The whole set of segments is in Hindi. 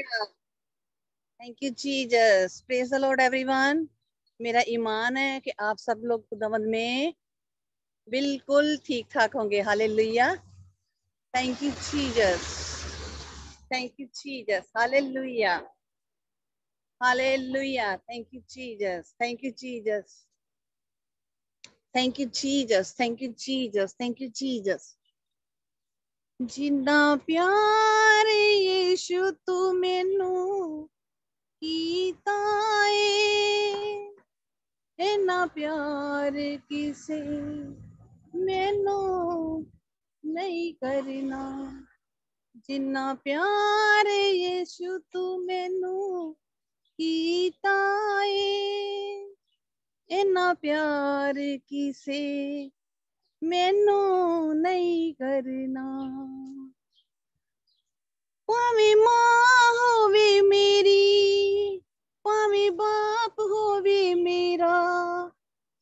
Thank you Jesus praise the Lord everyone मेरा ईमान है कि आप सब लोग खुदावंद में बिल्कुल ठीक ठाक होंगे। Hallelujah thank you Jesus thank you Jesus hallelujah hallelujah thank you Jesus thank you Jesus thank you Jesus thank you Jesus thank you Jesus जिन्ना प्यार यीशु तू मैनू कीता ਏ इन्ना प्यार किसे मैनू नहीं करना। जिन्ना प्यार यीशु तू मैनू कीता ਏ इन्ना प्यार किसे मैनू नहीं करना ਭਾਵੇਂ ਮਾਂ ਹੋਵੇ ਮੇਰੀ ਭਾਵੇਂ ਬਾਪ ਹੋਵੇ ਮੇਰਾ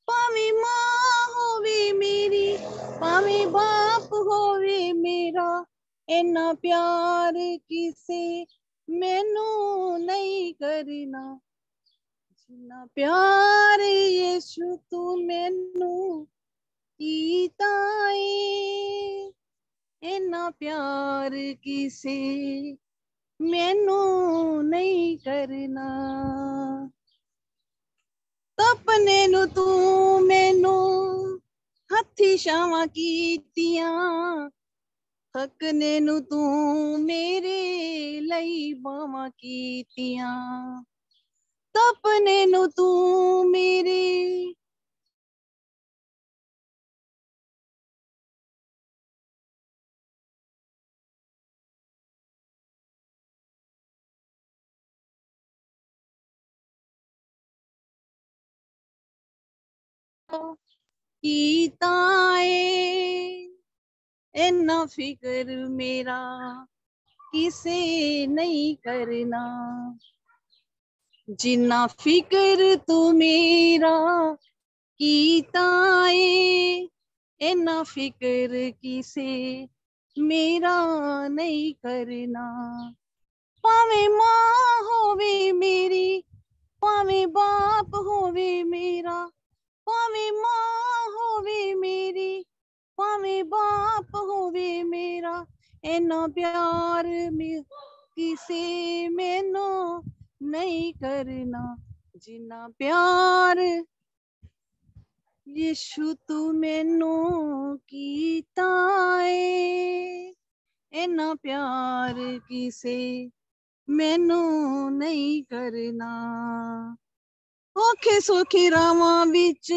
ਭਾਵੇਂ ਮਾਂ ਹੋਵੇ ਮੇਰੀ ਭਾਵੇਂ ਬਾਪ ਹੋਵੇ ਮੇਰਾ ਇੰਨਾ ਪਿਆਰ ਕਿਸੇ ਮੈਨੂੰ ਨਹੀਂ ਕਰਨਾ ਜਿੰਨਾ ਪਿਆਰ ਯੀਸ਼ੂ ਤੂੰ ਮੈਨੂੰ ਕੀਤਾ ਏ ਇੰਨਾ ਪਿਆਰ ਕਿਸੇ ਮੈਨੂੰ ਨਹੀਂ ਕਰਨਾ ਤਪਨੇ ਨੂੰ ਤੂੰ ਮੈਨੂੰ ਹੱਥੀ ਛਾਵਾਂ ਕੀਤੀਆਂ ਥਕਨੇ ਨੂੰ ਤੂੰ ਮੇਰੇ ਲਈ ਬਾਵਾਂ ਕੀਤੀਆਂ ਤਪਨੇ ਨੂੰ ਤੂੰ ਮੇਰੇ ਕੀਤਾ ਏ ਇੰਨਾ ਫਿਕਰ ਮੇਰਾ ਕਿਸੇ ਨਹੀਂ ਕਰਨਾ ਜਿੰਨਾ ਫਿਕਰ ਤੂੰ ਮੇਰਾ ਕੀਤਾ ਏ ਇੰਨਾ ਫਿਕਰ ਕਿਸੇ ਮੇਰਾ ਨਹੀਂ ਕਰਨਾ ਭਾਵੇਂ ਮਾਂ ਹੋਵੇ ਮੇਰੀ ਭਾਵੇਂ ਬਾਪ ਹੋਵੇ ਮੇਰਾ ਭਾਵੇਂ ਮਾਂ ਹੋਵੇ ਮੇਰੀ ਭਾਵੇਂ ਬਾਪ ਹੋਵੇ ਮੇਰਾ ਇੰਨਾ ਪਿਆਰ ਕਿਸੇ ਮੈਨੂੰ ਨਹੀਂ ਕਰਨਾ ਜਿੰਨਾ ਪਿਆਰ ਯਿਸੂ ਤੂੰ ਮੈਨੂੰ ਕੀਤਾ ਏ ਇੰਨਾ ਪਿਆਰ ਕਿਸੇ ਮੈਨੂੰ ਨਹੀਂ ਕਰਨਾ ਔਖੇ ਸੋਖੇ ਰਾਵਾਂ ਵਿੱਚ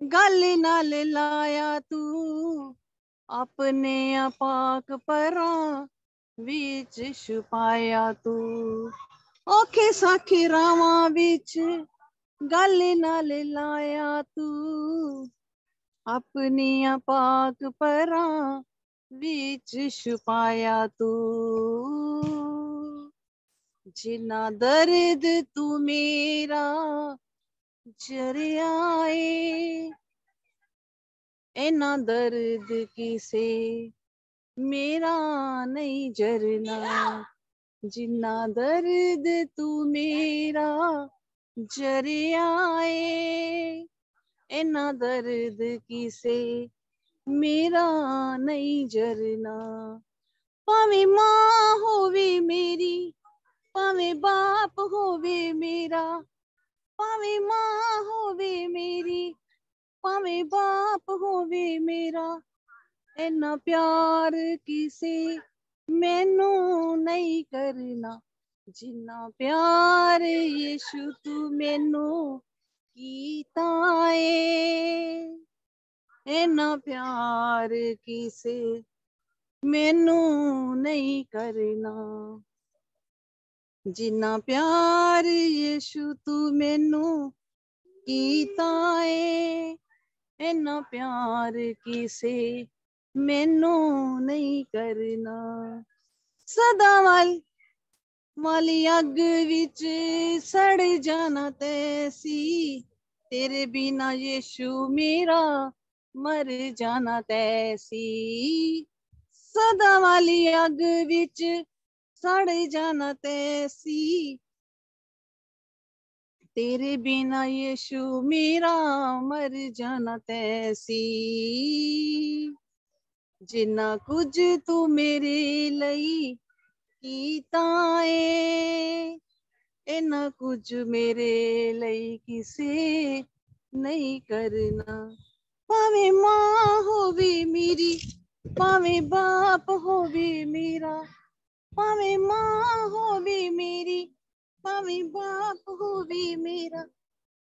ਗੱਲ ਨਾਲ ਲਾਇਆ ਤੂੰ ਆਪਣੇ ਆਪਾਕ ਪਰਾਂ ਵਿੱਚ ਛੁਪਾਇਆ ਤੂੰ ਔਖੇ ਸਾਖੇ ਰਾਵਾਂ ਵਿੱਚ ਗੱਲ ਨਾਲ ਲਾਇਆ ਤੂੰ ਆਪਣੀਆਂ ਪਾਕ ਪਰਾਂ ਵਿੱਚ ਛੁਪਾਇਆ ਤੂੰ जिना दर्द तू मेरा जरियाए इना दर्द किसे मेरा नहीं जरना। जिना दर्द तू मेरा जरियाए इना दर्द किसे मेरा नहीं जरना। भावे माँ होवे मेरी ਭਾਵੇਂ ਬਾਪ ਹੋਵੇ ਮੇਰਾ ਭਾਵੇਂ ਮਾਂ ਹੋਵੇ ਮੇਰੀ ਭਾਵੇਂ ਬਾਪ ਹੋਵੇ ਮੇਰਾ ਇੰਨਾ ਪਿਆਰ ਕਿਸੇ ਮੈਨੂੰ ਨਹੀਂ ਕਰਨਾ ਜਿੰਨਾ ਪਿਆਰ ਯੀਸ਼ੂ ਤੂੰ ਮੈਨੂੰ ਕੀਤਾ ਏ ਇੰਨਾ ਪਿਆਰ ਕਿਸੇ ਮੈਨੂੰ ਨਹੀਂ ਕਰਨਾ ਜਿੰਨਾ ਪਿਆਰ ਯੀਸ਼ੂ ਤੂੰ ਮੈਨੂੰ ਕੀਤਾ ਏ ਇੰਨਾ ਪਿਆਰ ਕਿਸੇ ਮੈਨੂੰ ਨਹੀਂ ਕਰਨਾ ਸਦਾ ਵਾਲ ਵਾਲੀ ਅੱਗ ਵਿੱਚ ਸੜ ਜਾਣਾ ਤੈ ਸੀ ਤੇਰੇ ਬਿਨਾ ਯੀਸ਼ੂ ਮੇਰਾ ਮਰ ਜਾਣਾ ਤੈ ਸੀ ਸਦਾ ਵਾਲੀ ਅੱਗ ਵਿੱਚ सड़ जाना तैसी तेरे बिना यीशु मेरा मर जाना तैसी जिन्ना कुछ तू मेरे ਲਈ ਕੀਤਾ ਏ इन्ना कुछ मेरे ਲਈ ਕਿਸੇ नहीं करना ਭਾਵੇਂ ਮਾਂ ਹੋਵੇ ਮੇਰੀ ਭਾਵੇਂ ਬਾਪ ਹੋਵੇ ਮੇਰਾ भावे माँ हो भी मेरी भावे बाप हो भी मेरा।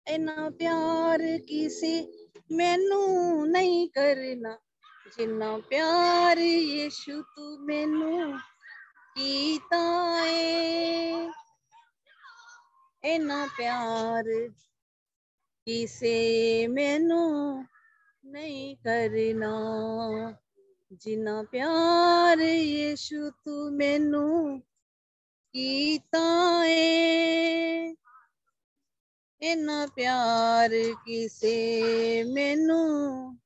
इना प्यार किसे मैनू नहीं करना, जिन्ना प्यार यीशु तू मैनू कीता है। इना प्यार किसे मैनू नहीं करना। ਜਿੰਨਾ ਪਿਆਰ ਯੀਸ਼ੂ ਤੂੰ ਮੈਨੂੰ ਕੀਤਾ ਏ ਇੰਨਾ ਪਿਆਰ ਕਿਸੇ ਮੈਨੂੰ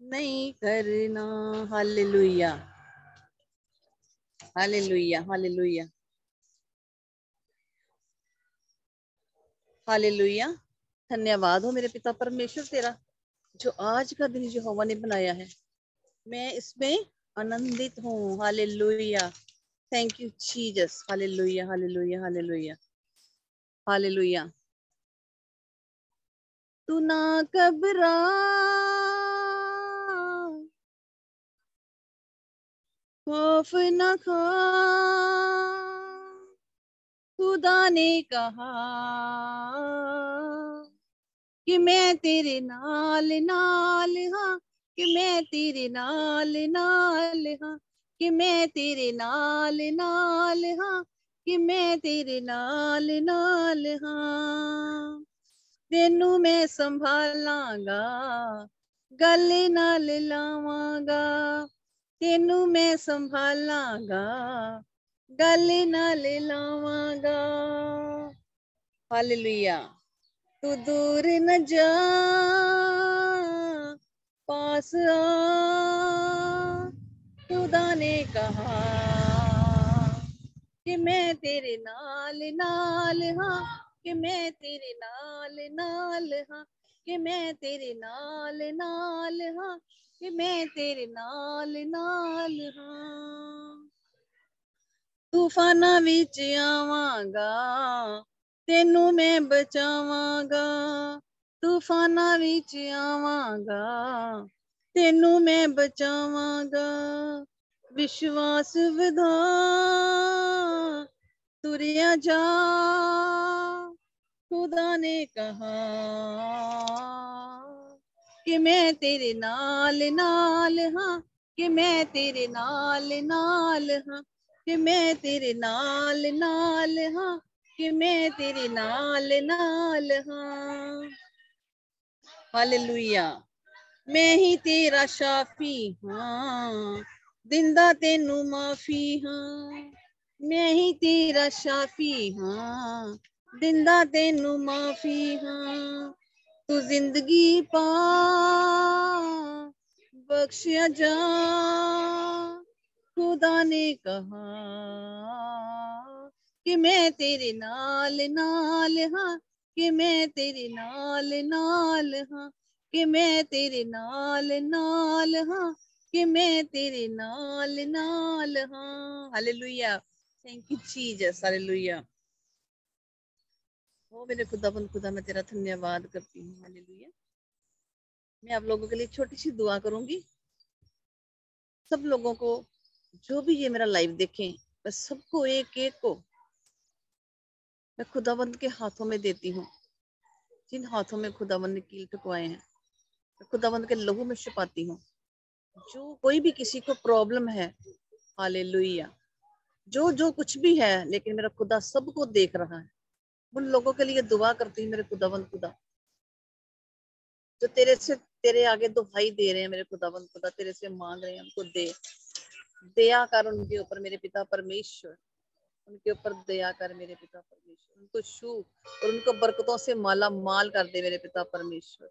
ਨਹੀਂ ਕਰਨਾ ਹਾਲੇਲੂਇਆ हालेलुया हालेलुया हालेलुया धन्यवाद हो मेरे पिता परमेश्वर तेरा जो आज का दिन जो हवा ने बनाया है मैं इसमें आनंदित हूँ। Hallelujah. Thank you Jesus hallelujah hallelujah hallelujah. Hallelujah. तू ना घबरा। खौफ न खा। खुदा ने कहा कि मैं तेरे नाल नाल हाँ। कि मैं तेरे नाल नाल हाँ। कि मैं तेरे नाल नाल हाँ। कि मैं तेरे नाल नाल हाँ। तेनू मैं संभालांगा, गल नाल लावांगा। तेनू मैं संभालांगा, गल नाल लावांगा। हालेलुया। तू दूर न जा। पास आ खुदा ने कहा कि मैं तेरे नाल नाल हाँ कि मैं तेरे नाल नाल हाँ कि मैं तेरे नाल नाल हाँ कि मैं तेरे नाल नाल हाँ ਤੂਫਾਨਾਂ ਵਿੱਚ ਆਵਾਂਗਾ ਤੈਨੂੰ ਮੈਂ ਬਚਾਵਾਂਗਾ ਤੂਫਾਨਾਂ ਵਿੱਚ ਆਵਾਂਗਾ, ਤੈਨੂੰ ਮੈਂ ਬਚਾਵਾਂਗਾ। ਵਿਸ਼ਵਾਸ ਵਧਾ, ਤੁਰਿਆ ਜਾ, ਖੁਦਾ ਨੇ ਕਹਾ ਕਿ ਮੈਂ ਤੇਰੇ ਨਾਲ ਨਾਲ ਹਾਂ, ਕਿ ਮੈਂ ਤੇਰੇ ਨਾਲ ਨਾਲ ਹਾਂ, ਕਿ ਮੈਂ ਤੇਰੇ ਨਾਲ ਨਾਲ ਹਾਂ, ਕਿ ਮੈਂ ਤੇਰੇ ਨਾਲ ਨਾਲ ਹਾਂ। ਹਾਲੇਲੂਇਆ ਮੈਂ ਹੀ ਤੇਰਾ ਸ਼ਾਫੀ ਹਾਂ ਦਿੰਦਾ ਤੈਨੂੰ ਮਾਫੀ ਹਾਂ ਮੈਂ ਹੀ ਤੇਰਾ ਸ਼ਾਫੀ ਹਾਂ ਦਿੰਦਾ ਤੈਨੂੰ ਮਾਫੀ ਹਾਂ ਤੂੰ ਜ਼ਿੰਦਗੀ ਪਾ ਬਖਸ਼ਿਆ ਜਾ खुदा ने कहा कि मैं तेरे नाल नाल हाँ कि मैं तेरे नाल नाल हाँ। कि मैं तेरे नाल नाल हाँ। कि मैं तेरे नाल नाल हाँ। Hallelujah. Thank you Jesus hallelujah. ओ मेरे खुदाबंद खुदा, मैं तेरा धन्यवाद करती हूँ। हालेलुया। मैं आप लोगों के लिए छोटी सी दुआ करूँगी। सब लोगों को, जो भी ये मेरा लाइव देखें मैं सबको एक एक को मैं खुदाबंद के हाथों में देती हूँ। जिन हाथों में खुदाबंद ने कील ठुकवाए हैं, मैं खुदाबंद के लहू में छुपाती हूँ। जो कोई भी किसी को प्रॉब्लम है हाले जो जो कुछ भी है, लेकिन मेरा खुदा सबको देख रहा है। उन लोगों के लिए दुआ करती हूँ, मेरे खुदाबंद खुदा। जो तेरे से, तेरे आगे दुहाई दे रहे हैं, मेरे खुदाबंद खुदा, तेरे से मांग रहे हैं, उनको दे। दया कर उनके ऊपर, मेरे पिता परमेश्वर। उनके ऊपर दया कर मेरे पिता परमेश्वर। उनको छू और उनको बरकतों से माला माल कर दे मेरे पिता परमेश्वर।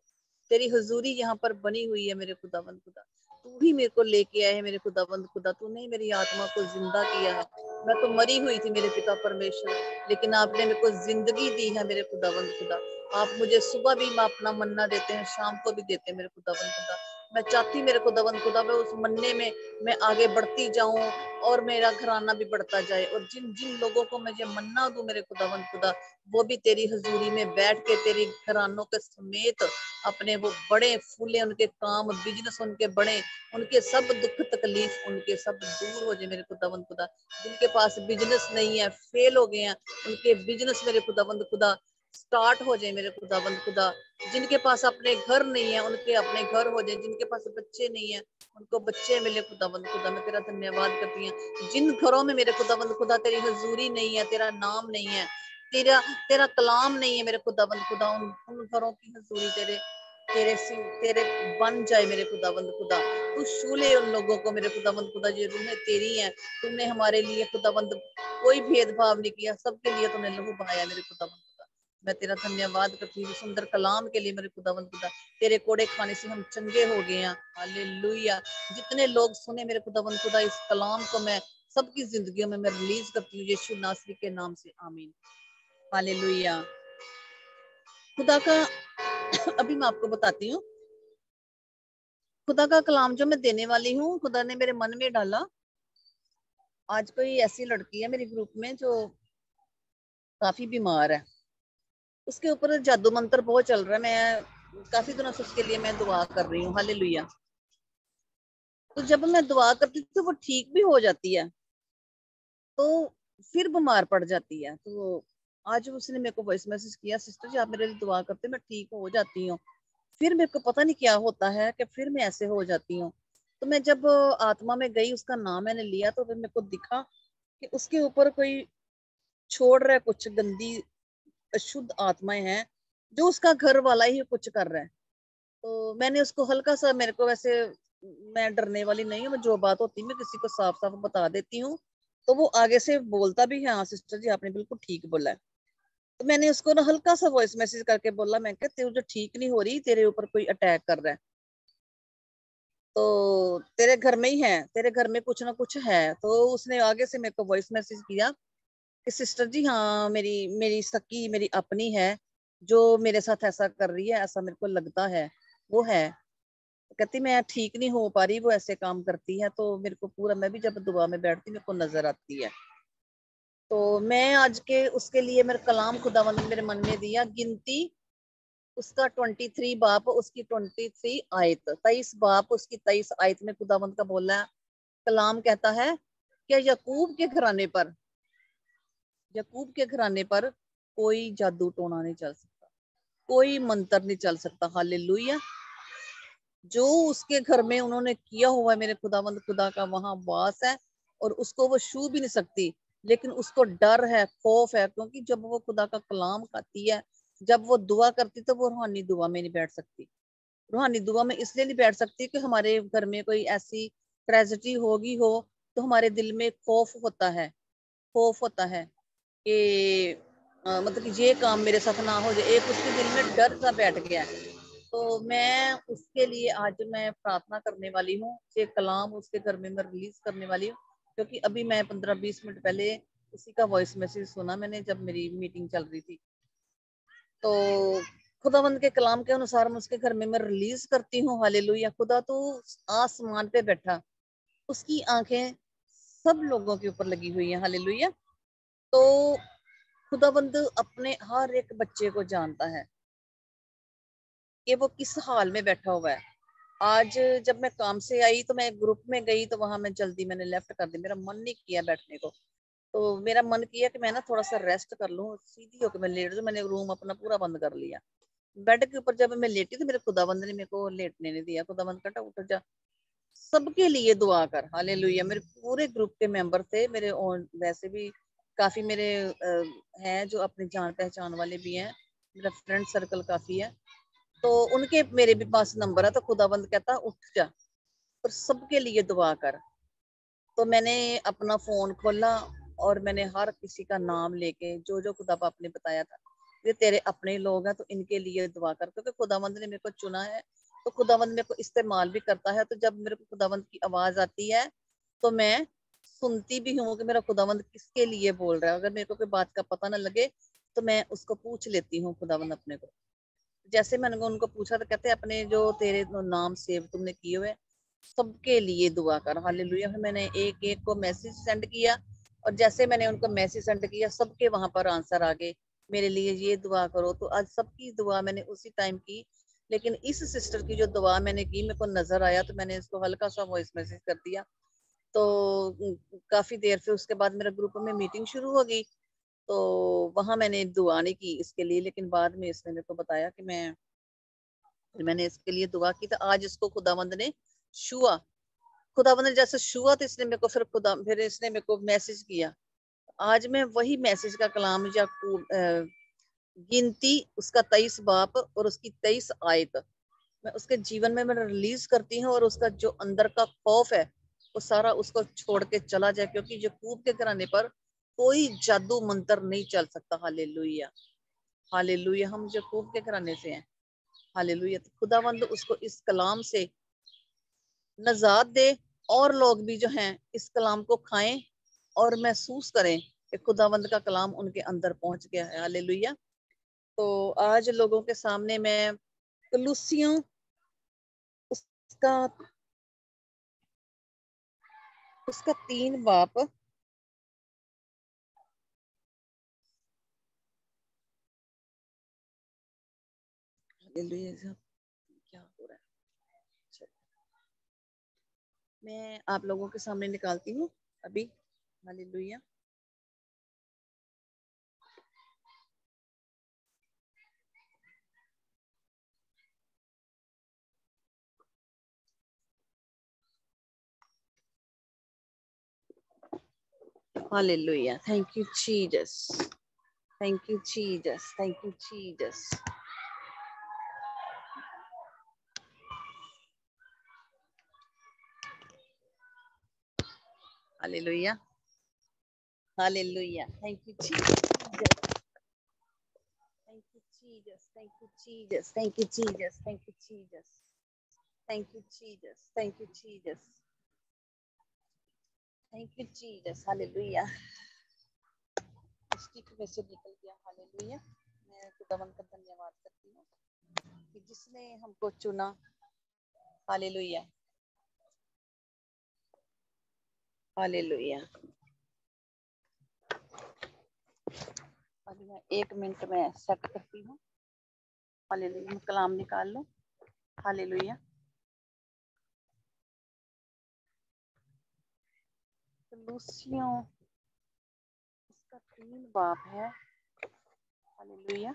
तेरी हजूरी यहाँ पर बनी हुई है मेरे खुदाबंद खुदा। तू ही मेरे को लेके आए है मेरे खुदाबंद खुदा। तूने ही मेरी आत्मा को ज़िंदा किया है। मैं तो मरी हुई थी मेरे पिता परमेश्वर। लेकिन आपने मेरे को ज़िंदगी दी है मेरे खुदावंद खुदा। आप मुझे सुबह भी अपना मन्ना देते हैं, शाम को भी देते हैं मेरे खुदावंद खुदा। मैं चाहती मेरे को दबन खुदा, मैं उस मन्ने में, मैं आगे बढ़ती जाऊँ और मेरा घराना भी बढ़ता जाए। और जिन जिन लोगों को मैं ये मन्ना दू मेरे खुदावंद खुदा, वो भी तेरी हजूरी में बैठ के तेरी घरानों के समेत अपने वो बड़े फूले, उनके काम बिज़नेस उनके बड़े, उनके सब दुख तकलीफ़ उनके सब दूर हो जाए मेरे खुदावंद खुदा। जिनके पास बिज़नेस नहीं है फेल हो गए हैं, उनके बिज़नेस मेरे खुदावंद खुदा स्टार्ट हो जाए मेरे खुदाबंद खुदा। जिनके पास अपने घर नहीं है, उनके अपने घर हो जाए। जिनके पास बच्चे नहीं है, उनको बच्चे मिले खुदाबंद खुदा मैं तेरा धन्यवाद करती हूँ। जिन घरों में मेरे खुदाबंद खुदा तेरी हजूरी नहीं है, तेरा नाम नहीं है, तेरा तेरा कलाम नहीं है मेरे खुदाबंद खुदा, उन उन घरों की हजूरी तेरे तेरे तेरे बन जाए मेरे खुदाबंद खुदा। तू शूले उन लोगों को मेरे खुदाबंद खुदा ये रूहें तेरी हैं। तुमने हमारे लिए खुदाबंद कोई भेदभाव नहीं किया। सबके लिए तुमने लहू बहाया मेरे खुदाबंद मैं तेरा धन्यवाद करती हूँ सुंदर कलाम के लिए मेरे खुदावंत खुदा, तेरे कोड़े खाने से हम चंगे हो गए हैं। हालेलुया। जितने लोग सुने मेरे खुदावंत खुदा, इस कलाम को मैं सबकी जिंदगियों में मैं रिलीज़ करती हूँ, यीशु नासरी के नाम से। आमीन। हालेलुया। खुदा का, अभी मैं आपको बताती हूँ। खुदा का कलाम जो मैं देने वाली हूँ, खुदा ने मेरे मन में डाला। आज कोई ऐसी लड़की है मेरे ग्रुप में जो काफ़ी बीमार है। उसके ऊपर जादू मंत्र बहुत चल रहा है। मैं काफ़ी दिनों से उसके लिए मैं दुआ कर रही हूँ। हाले लुया तो जब मैं दुआ करती थी तो वो ठीक भी हो जाती है तो फिर बीमार पड़ जाती है। तो आज उसने मेरे को वॉइस मैसेज किया सिस्टर जी, आप मेरे लिए दुआ करते मैं ठीक हो जाती हूँ। फिर मेरे को पता नहीं क्या होता है कि फिर मैं ऐसे हो जाती हूँ। तो मैं जब आत्मा में गई, उसका नाम मैंने लिया तो फिर मेरे को दिखा कि उसके ऊपर कोई छोड़ रहा है, कुछ गंदी अशुद्ध आत्माएँ हैं, जो उसका घर वाला ही कुछ कर रहा है। तो मैंने उसको हल्का सा, मेरे को वैसे मैं डरने वाली नहीं हूँ जो बात होती मैं किसी को साफ़ साफ़ बता देती हूँ। तो वो आगे से बोलता भी है हाँ सिस्टर जी, आपने बिल्कुल ठीक बोला है। तो मैंने उसको ना हल्का सा वॉइस मैसेज करके बोला, मैं कहते जो ठीक नहीं हो रही, तेरे ऊपर कोई अटैक कर रहा है। तो तेरे घर में ही है, तेरे घर में कुछ ना कुछ है। तो उसने आगे से मेरे को वॉइस मैसेज किया कि सिस्टर जी हाँ मेरी मेरी सकी, मेरी अपनी है, जो मेरे साथ ऐसा कर रही है, ऐसा मेरे को लगता है, वो है। कहती, मैं ठीक नहीं हो पा रही, वो ऐसे काम करती है तो मेरे को पूरा, मैं भी जब दुआ में बैठती, मेरे को नज़र आती है। तो मैं आज के, उसके लिए मेरे कलाम खुदावंद मेरे मन में दिया, गिनती, उसका ट्वेंटी थ्री बाप, उसकी ट्वेंटी थ्री आयत। तेईस बाप, उसकी तेईस आयत में खुदावंद का बोला है कलाम कहता है कि यकूब के घराने पर यकूब के घराने पर कोई जादू टोना नहीं चल सकता, कोई मंत्र नहीं चल सकता। हाल जो उसके घर में उन्होंने किया हुआ है, मेरे खुदावंद, खुदा का वहाँ वास है और उसको वो छू भी नहीं सकती, लेकिन उसको डर है, खौफ है, क्योंकि जब वो खुदा का कलाम खाती है, जब वो दुआ करती तो वो रूहानी दुआ में नहीं बैठ सकती। रूहानी दुआ में इसलिए नहीं बैठ सकती कि हमारे घर में कोई ऐसी ट्रेजिडी होगी हो तो हमारे दिल में खौफ होता है, खौफ होता है। कि मतलब कि ये काम मेरे साथ ना हो जाए। एक उसके दिल में डर सा बैठ गया है। तो मैं उसके लिए आज मैं प्रार्थना करने वाली हूँ, ये कलाम उसके घर में मैं रिलीज़ करने वाली हूँ। क्योंकि अभी मैं पंद्रह बीस मिनट पहले उसी का वॉइस मैसेज सुना मैंने जब मेरी मीटिंग चल रही थी। तो खुदावंद के कलाम के अनुसार मैं उसके घर में मैं रिलीज़ करती हूँ। हाले खुदा तो आसमान पे बैठा। उसकी आँखें सब लोगों के ऊपर लगी हुई है। हाले तो खुदाबंद अपने हर एक बच्चे को जानता है कि वो किस हाल में बैठा हुआ है। आज जब मैं काम से आई तो मैं ग्रुप में गई तो वहाँ मैं जल्दी मैंने लेफ़्ट कर दी। मेरा मन नहीं किया बैठने को। तो मेरा मन किया कि मैं ना थोड़ा सा रेस्ट कर लूँ, सीधी होकर मैं लेट मैंने रूम अपना पूरा बंद कर लिया। बेड के ऊपर जब मैं लेटी तो मेरे खुदाबंद ने मेरे को लेटने नहीं दिया। खुदाबंद कटा उठ जा। सबके लिए दुआ कर। हाले मेरे पूरे ग्रुप के मेंबर थे। मेरे वैसे भी काफ़ी मेरे हैं जो अपने जान पहचान वाले भी हैं। मेरा फ्रेंड सर्कल काफ़ी है। तो उनके मेरे भी पास नंबर है तो खुदाबंद कहता, उठ जा और सबके लिए दुआ कर। तो मैंने अपना फ़ोन खोला और मैंने हर किसी का नाम लेके जो जो खुदा आपने बताया था, ये तेरे अपने लोग हैं तो इनके लिए दुआ कर। क्योंकि खुदावंद ने मेरे को चुना है तो खुदावंद मेरे को इस्तेमाल भी करता है। तो जब मेरे को खुदावंद की आवाज़ आती है तो मैं सुनती भी हूँ कि मेरा खुदावंद किसके लिए बोल रहा है। अगर मेरे को कोई बात का पता ना लगे तो मैं उसको पूछ लेती हूँ, खुदावंद अपने को। जैसे मैंने उनको पूछा तो कहते अपने जो तेरे नाम सेव तुमने किए हुए सबके लिए दुआ कर। हालेलुया। फिर मैंने एक एक को मैसेज सेंड किया, और जैसे मैंने उनको मैसेज सेंड किया, सबके वहाँ पर आंसर आ गए, मेरे लिए ये दुआ करो। तो आज सबकी दुआ मैंने उसी टाइम की, लेकिन इस सिस्टर की जो दुआ मैंने की, मेरे को नज़र आया तो मैंने इसको हल्का सा वॉइस मैसेज कर दिया। तो काफ़ी देर फिर उसके बाद मेरे ग्रुप में मीटिंग शुरू हो गई। तो वहाँ मैंने दुआ नहीं की इसके लिए, लेकिन बाद में इसने मेरे को बताया कि मैं, मैंने इसके लिए दुआ की तो आज इसको खुदावंद ने छुआ। खुदावंद ने जैसे छुआ तो इसने मेरे को फिर खुदा, फिर इसने मेरे को मैसेज किया। आज मैं वही मैसेज का कलाम या गिनती, उसका तेईस बाप और उसकी तेईस आयत, मैं उसके जीवन में मैं रिलीज़ करती हूँ और उसका जो अंदर का खौफ है वो सारा उसको छोड़ के चला जाए, क्योंकि यकूब के घराने पर कोई जादू मंत्र नहीं चल सकता। हाले लुहिया हाले लुहिया हम यकूब के घराने से हैं। हाले लुहिया तो खुदावंद उसको इस कलाम से नजात दे, और लोग भी जो हैं, इस कलाम को खाएँ और महसूस करें कि खुदावंद का कलाम उनके अंदर पहुँच गया है। हाले लुहिया तो आज लोगों के सामने मैं कलूसियों, उसका उसका तीन बाप। क्या हो रहा है? मैं आप लोगों के सामने निकालती हूँ, अभी। Hallelujah Hallelujah. Thank you, Jesus. Thank you, Jesus. Thank you, Jesus. Hallelujah. Hallelujah. Thank you, Jesus. Thank you, Jesus. Thank you, Jesus. Thank you, Jesus. Thank you, Jesus. Thank you, Jesus. Thank you, Jesus. Thank you Jesus hallelujah stick में से निकल गया। हालेलुया मैं खुदावन का धन्यवाद करती हूँ कि जिसने हमको चुना। हालेलुया हालेलुया अभी मैं एक मिनट में सेट करती हूँ। हालेलुया कलाम निकाल लो। हालेलुया लूसियों। इसका तीन बाप है। Hallelujah.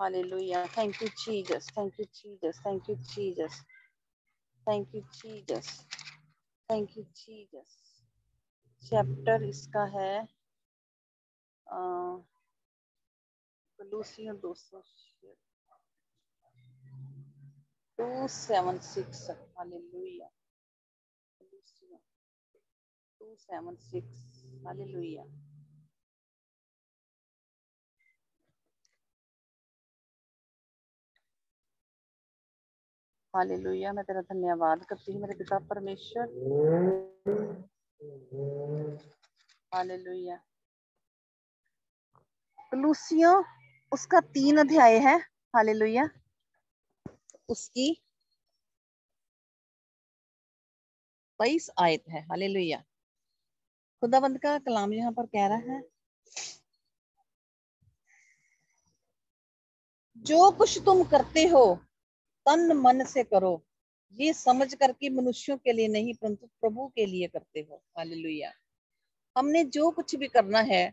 Hallelujah. Thank you Jesus thank you Jesus thank you Jesus thank you Jesus thank you Jesus chapter इसका है अह लूसियों 200 हालेलुया मैं तेरा धन्यवाद करती हूँ, मेरे पिता परमेश्वर। हालेलुया कलूसियों, उसका तीन अध्याय है। हालेलुया उसकी तेईस आयत है। हालेलुया। खुदाबंद का कलाम यहाँ पर कह रहा है, जो कुछ तुम करते हो, तन मन से करो। ये समझ करके मनुष्यों के लिए नहीं, परंतु प्रभु के लिए करते हो। हालेलुया। हमने जो कुछ भी करना है,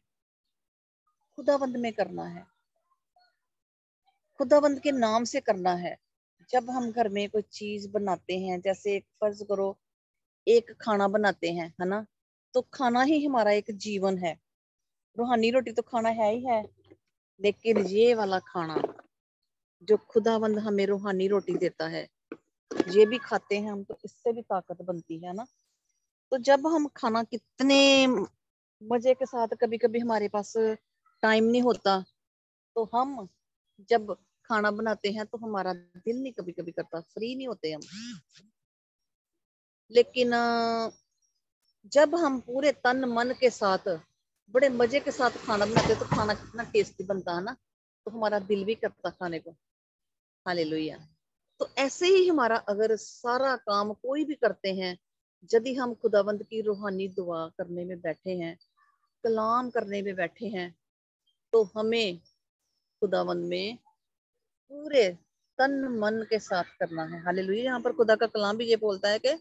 खुदाबंद में करना है। खुदाबंद के नाम से करना है। जब हम घर में कोई चीज़ बनाते हैं, जैसे फ़र्ज़ करो, एक खाना बनाते हैं, है ना? तो खाना ही हमारा एक जीवन है। रूहानी रोटी तो खाना है ही है, लेकिन ये वाला खाना जो खुदाबंद हमें रूहानी रोटी देता है, ये भी खाते हैं हम तो इससे भी ताकत बनती है ना? तो जब हम खाना कितने मज़े के साथ कभी कभी हमारे पास टाइम नहीं होता तो हम जब खाना बनाते हैं तो हमारा दिल नहीं कभी कभी करता फ्री नहीं होते हम। लेकिन जब हम पूरे तन मन के साथ, बड़े मज़े के साथ खाना बनाते तो खाना कितना टेस्टी बनता है ना तो हमारा दिल भी करता खाने को। हाले तो ऐसे ही हमारा अगर सारा काम कोई भी करते हैं, यदि हम खुदावंद की रूहानी दुआ करने में बैठे हैं, कलाम करने में बैठे हैं तो हमें खुदावंद में पूरे तन मन के साथ करना है। हाले यहाँ पर खुदा का कलाम भी ये बोलता है कि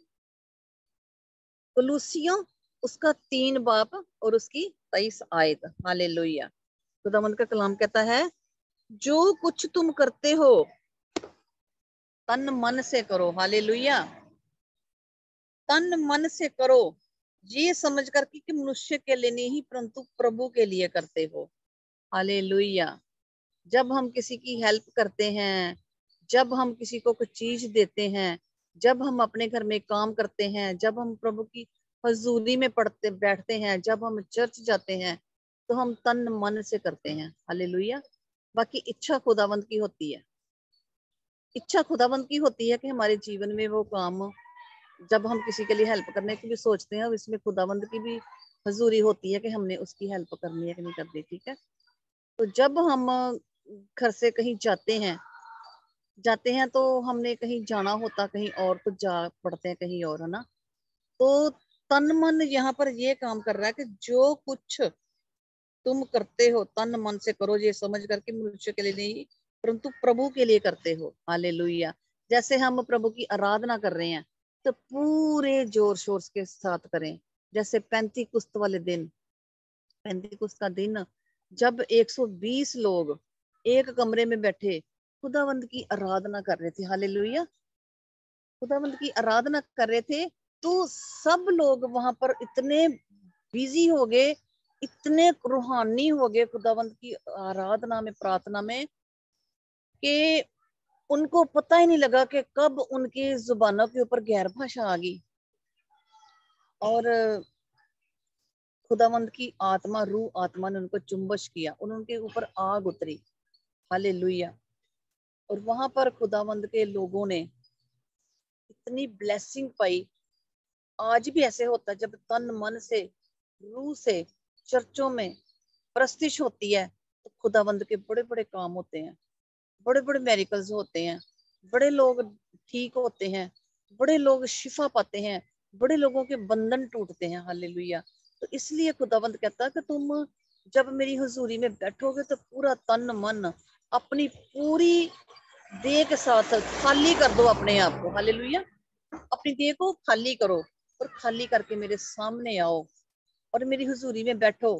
कलूसियों, उसका तीन बाप और उसकी तेईस आयत। हाले लोहिया खुदामंद का कलाम कहता है, जो कुछ तुम करते हो, तन मन से करो। हाले लोहिया तन मन से करो। ये समझ कर कि मनुष्य के लिए नहीं, परंतु प्रभु के लिए करते हो। हाले लोहिया जब हम किसी की हेल्प करते हैं, जब हम किसी को कुछ चीज़ देते हैं, जब हम अपने घर में काम करते हैं, जब हम प्रभु की हजूरी में पढ़ते, बैठते हैं, जब हम चर्च जाते हैं तो हम तन मन से करते हैं। हाले बाकी इच्छा खुदावंत की होती है। इच्छा खुदावंत की होती है कि हमारे जीवन में वो काम, जब हम किसी के लिए हेल्प करने की भी सोचते हैं इसमें खुदावंत की भी हजूरी होती है कि हमने उसकी हेल्प करनी है कि नहीं करनी, ठीक है? तो जब हम घर से कहीं जाते हैं जाते हैं तो हमने कहीं जाना होता कहीं और तो जा पड़ते हैं कहीं और, है ना? तो तन मन यहाँ पर ये काम कर रहा है कि जो कुछ तुम करते हो, तन मन से करो, ये समझ करके मनुष्य के लिए नहीं, परंतु प्रभु के लिए करते हो। हाले जैसे हम प्रभु की आराधना कर रहे हैं तो पूरे ज़ोर शोर के साथ करें। जैसे पैंती कुस्त वाले दिन पैंती कुस्त का दिन, जब 120 लोग एक कमरे में बैठे खुदावंद की आराधना कर रहे थे। हाले खुदावंद की आराधना कर रहे थे तो सब लोग वहाँ पर इतने बिज़ी हो गए, इतने रूहानी हो गए खुदावंत की आराधना में, प्रार्थना में कि उनको पता ही नहीं लगा कि कब उनकी जुबानों के ऊपर गैर भाषा आ गई। और खुदावंत की आत्मा, रूह आत्मा ने उनको चुंबश किया उनके ऊपर आग उतरी। हाले और वहाँ पर खुदावंद के लोगों ने इतनी ब्लेसिंग पाई। आज भी ऐसे होता जब तन, मन से, रूह से, चर्चों में प्रस्तिश होती है तो खुदाबंद के बड़े बड़े काम होते हैं। बड़े बड़े मेरिकल्स होते हैं। बड़े लोग ठीक होते हैं। बड़े लोग शिफा पाते हैं। बड़े लोगों के बंधन टूटते हैं। हालेलुया। तो इसलिए खुदाबंद कहता है कि तुम जब मेरी हजूरी में बैठोगे तो पूरा तन, मन अपनी पूरी देह के साथ खाली कर दो अपने आप को। हालेलुया। अपनी देह को खाली करो और खाली करके मेरे सामने आओ और मेरी हुजूरी में बैठो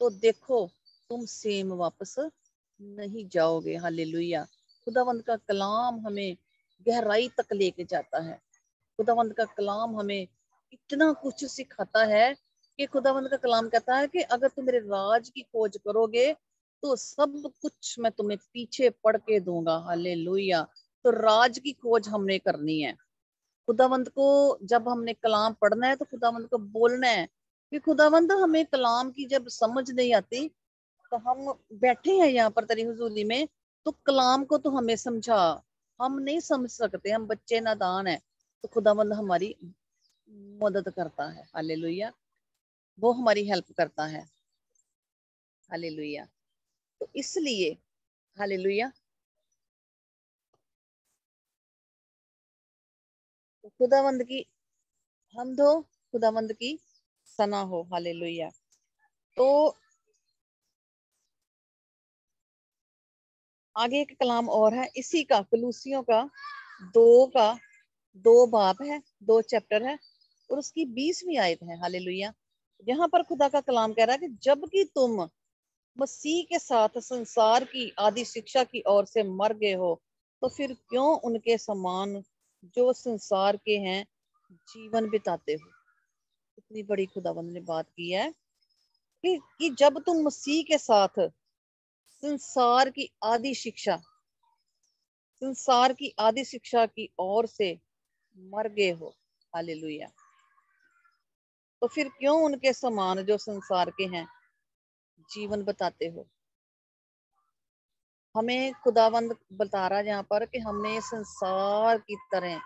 तो देखो तुम सेम वापस नहीं जाओगे। हाले खुदावंत का कलाम हमें गहराई तक लेके जाता है। खुदावंत का कलाम हमें इतना कुछ सिखाता है कि खुदावंत का कलाम कहता है कि अगर तुम मेरे राज की खोज करोगे तो सब कुछ मैं तुम्हें पीछे पढ़ के दूँगा। हाले तो राज की खोज हमने करनी है। खुदावंत को जब हमने कलाम पढ़ना है तो खुदावंत को बोलना है कि खुदावंत, हमें कलाम की जब समझ नहीं आती तो हम बैठे हैं यहाँ पर तेरी हुजूरी में तो कलाम को तो हमें समझा। हम नहीं समझ सकते, हम बच्चे नादान है तो खुदावंद हमारी मदद करता है। हाले वो हमारी हेल्प करता है। हाले तो इसलिए हाले खुदावंद की, हम दो, खुदावंद की सना हो हाले तो आगे एक कलाम और है, इसी का, कलूसियों का, दो का, दो बाप है, दो चैप्टर है, और उसकी बीसवीं आयत है हाले यहाँ पर खुदा का कलाम कह रहा है कि जबकि तुम मसीह के साथ संसार की आदि शिक्षा की ओर से मर गए हो तो फिर क्यों उनके समान जो संसार के हैं जीवन बिताते हो? इतनी बड़ी खुदाबंद ने बात की है कि, कि जब तुम मसीह के साथ संसार की आदि शिक्षा संसार की आदि शिक्षा की ओर से मर गए हो हालेलुया तो फिर क्यों उनके समान जो संसार के हैं जीवन बताते हो? हमें खुदावंद बता रहा है यहाँ पर कि हमने संसार की तरह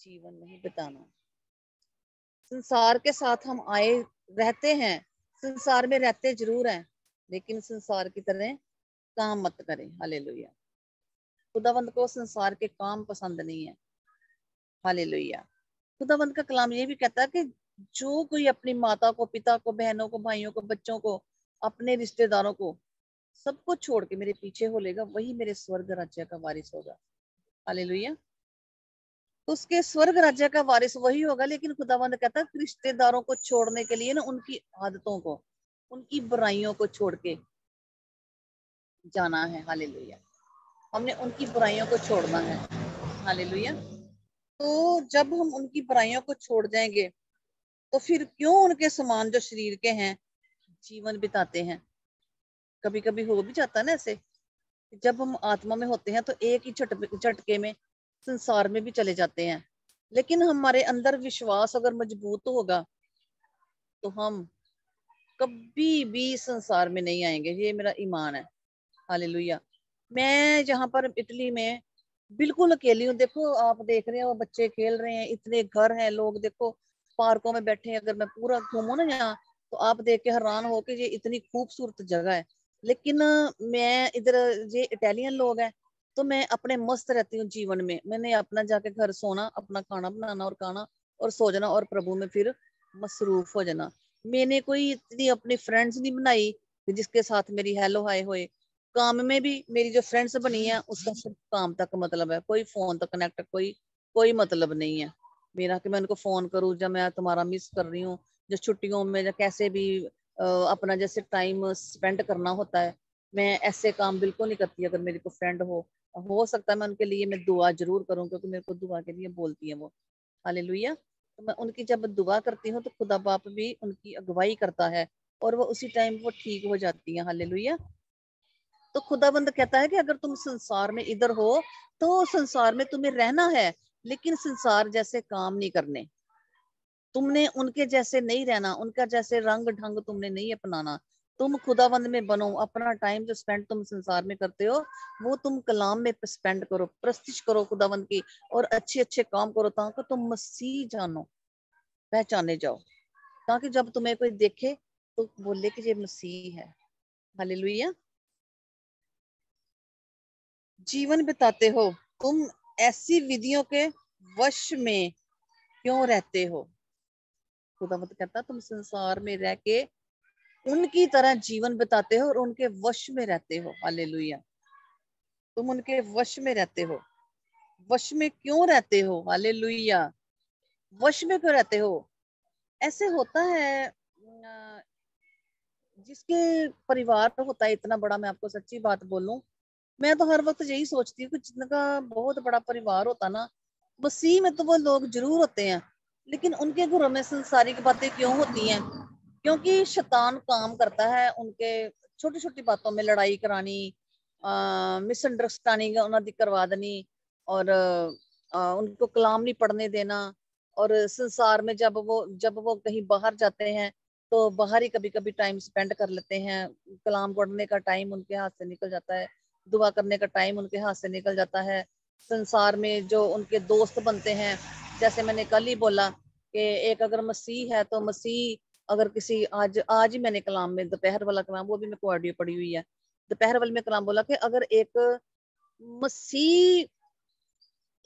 जीवन नहीं बिताना। संसार के साथ हम आए, रहते हैं, संसार में रहते ज़रूर हैं, लेकिन संसार की तरह काम मत करें। हालेलुया। खुदावंद को संसार के काम पसंद नहीं है। हालेलुया। खुदावंद का कलाम ये भी कहता है कि जो कोई अपनी माता को, पिता को, बहनों को, भाइयों को, बच्चों को अपने रिश्तेदारों को सब कुछ छोड़ के मेरे पीछे हो लेगा, वही मेरे स्वर्ग राज्य का वारिस होगा। हालेलुया। उसके स्वर्ग राज्य का वारिस वही होगा, लेकिन खुदावंद कहता है, रिश्तेदारों को छोड़ने के लिए ना, उनकी आदतों को, उनकी बुराइयों को छोड़ के जाना है। हालेलुया। हमने उनकी बुराइयों को छोड़ना है। हालेलुया। तो जब हम उनकी बुराइयों को छोड़ जाएँगे तो फिर क्यों उनके समान जो शरीर के हैं जीवन बिताते हैं। कभी कभी हो भी जाता है ना ऐसे जब हम आत्मा में होते हैं तो एक ही झटके में संसार में भी चले जाते हैं। लेकिन हमारे अंदर विश्वास अगर मज़बूत होगा तो हम कभी भी संसार में नहीं आएँगे। ये मेरा ईमान है। हालेलुया। मैं यहाँ पर इटली में बिल्कुल अकेली हूँ। देखो, आप देख रहे हो, बच्चे खेल रहे हैं, इतने घर हैं, लोग देखो, पार्कों में बैठे हैं। अगर मैं पूरा घूमू ना यहाँ तो आप देख के हैरान हो कि ये इतनी खूबसूरत जगह है। लेकिन मैं इधर, ये इटालियन लोग हैं तो मैं अपने मस्त रहती हूँ जीवन में। मैंने अपना जाके घर सोना, अपना खाना बनाना और खाना और सो जाना और प्रभु में फिर मसरूफ हो जाना। मैंने कोई इतनी अपनी फ्रेंड्स नहीं बनाई जिसके साथ मेरी हेलो हाय होए। काम में भी मेरी जो फ्रेंड्स बनी है, उसका सिर्फ़ काम तक मतलब है। कोई फ़ोन तक कनेक्ट कोई कोई मतलब नहीं है। मेरा कि मैं उनको फ़ोन करूँ, जब मैं तुम्हारा मिस कर रही हूँ जो छुट्टियों में या कैसे भी अपना जैसे टाइम स्पेंड करना होता है, मैं ऐसे काम बिल्कुल नहीं करती अगर मेरी को फ्रेंड हो। हो सकता है मैं उनके लिए मैं दुआ ज़रूर करूँ, क्योंकि मेरे को दुआ के लिए बोलती है वो। हाले तो मैं उनकी जब दुआ करती हूँ तो खुदा बाप भी उनकी अगुवाई करता है और वो उसी टाइम वो ठीक हो जाती है। हाले तो खुदाबंद कहता है कि अगर तुम संसार में इधर हो तो संसार में तुम्हें रहना है, लेकिन संसार जैसे काम नहीं करने। तुमने उनके जैसे नहीं रहना, उनका जैसे रंग ढंग तुमने नहीं अपनाना। तुम खुदाबंद में बनो, अपना टाइम जो स्पेंड तुम संसार में करते हो, वो तुम कलाम में स्पेंड करो प्रस्तिश करो खुदाबंद की और अच्छे अच्छे काम करो ताकि तुम मसीह जानो, पहचाने जाओ। ताकि जब तुम्हें कोई देखे तो बोले कि ये मसीह है। हालेलुया। जीवन बिताते हो, तुम ऐसी विधियों के वश में क्यों रहते हो? खुदावंत कहता तुम संसार में रह के उनकी तरह जीवन बिताते हो और उनके वश में रहते हो। हालेलुया। तुम उनके वश में रहते हो। वश में क्यों रहते हो? हालेलुया। वश में क्यों रहते हो? ऐसे होता है जिसके परिवार होता है, इतना बड़ा मैं आपको सच्ची बात बोलूँ, मैं तो हर वक्त यही सोचती हूँ कि जिनका बहुत बड़ा परिवार होता ना मसीह में तो वो लोग ज़रूर होते हैं। लेकिन उनके घरों में संसारिक बातें क्यों होती हैं? क्योंकि शैतान काम करता है उनके छोटी छोटी बातों में लड़ाई करानी मिसअंडरस्टैंडिंग उन्होंने करवा देनी और आ, उनको कलाम नहीं पढ़ने देना और संसार में जब वो जब वो कहीं बाहर जाते हैं तो बाहर ही कभी कभी टाइम स्पेंड कर लेते हैं। कलाम पढ़ने का टाइम उनके हाथ से निकल जाता है दुआ करने का टाइम उनके हाथ से निकल जाता है। संसार में जो उनके दोस्त बनते हैं जैसे मैंने कल ही बोला कि एक अगर मसीह है तो मसीह अगर किसी आज आज ही मैंने कलाम में, दोपहर वाला कलाम, वो भी मेरे को ऑडियो पड़ी हुई है। दोपहर वाले में कलाम बोला कि अगर एक मसीह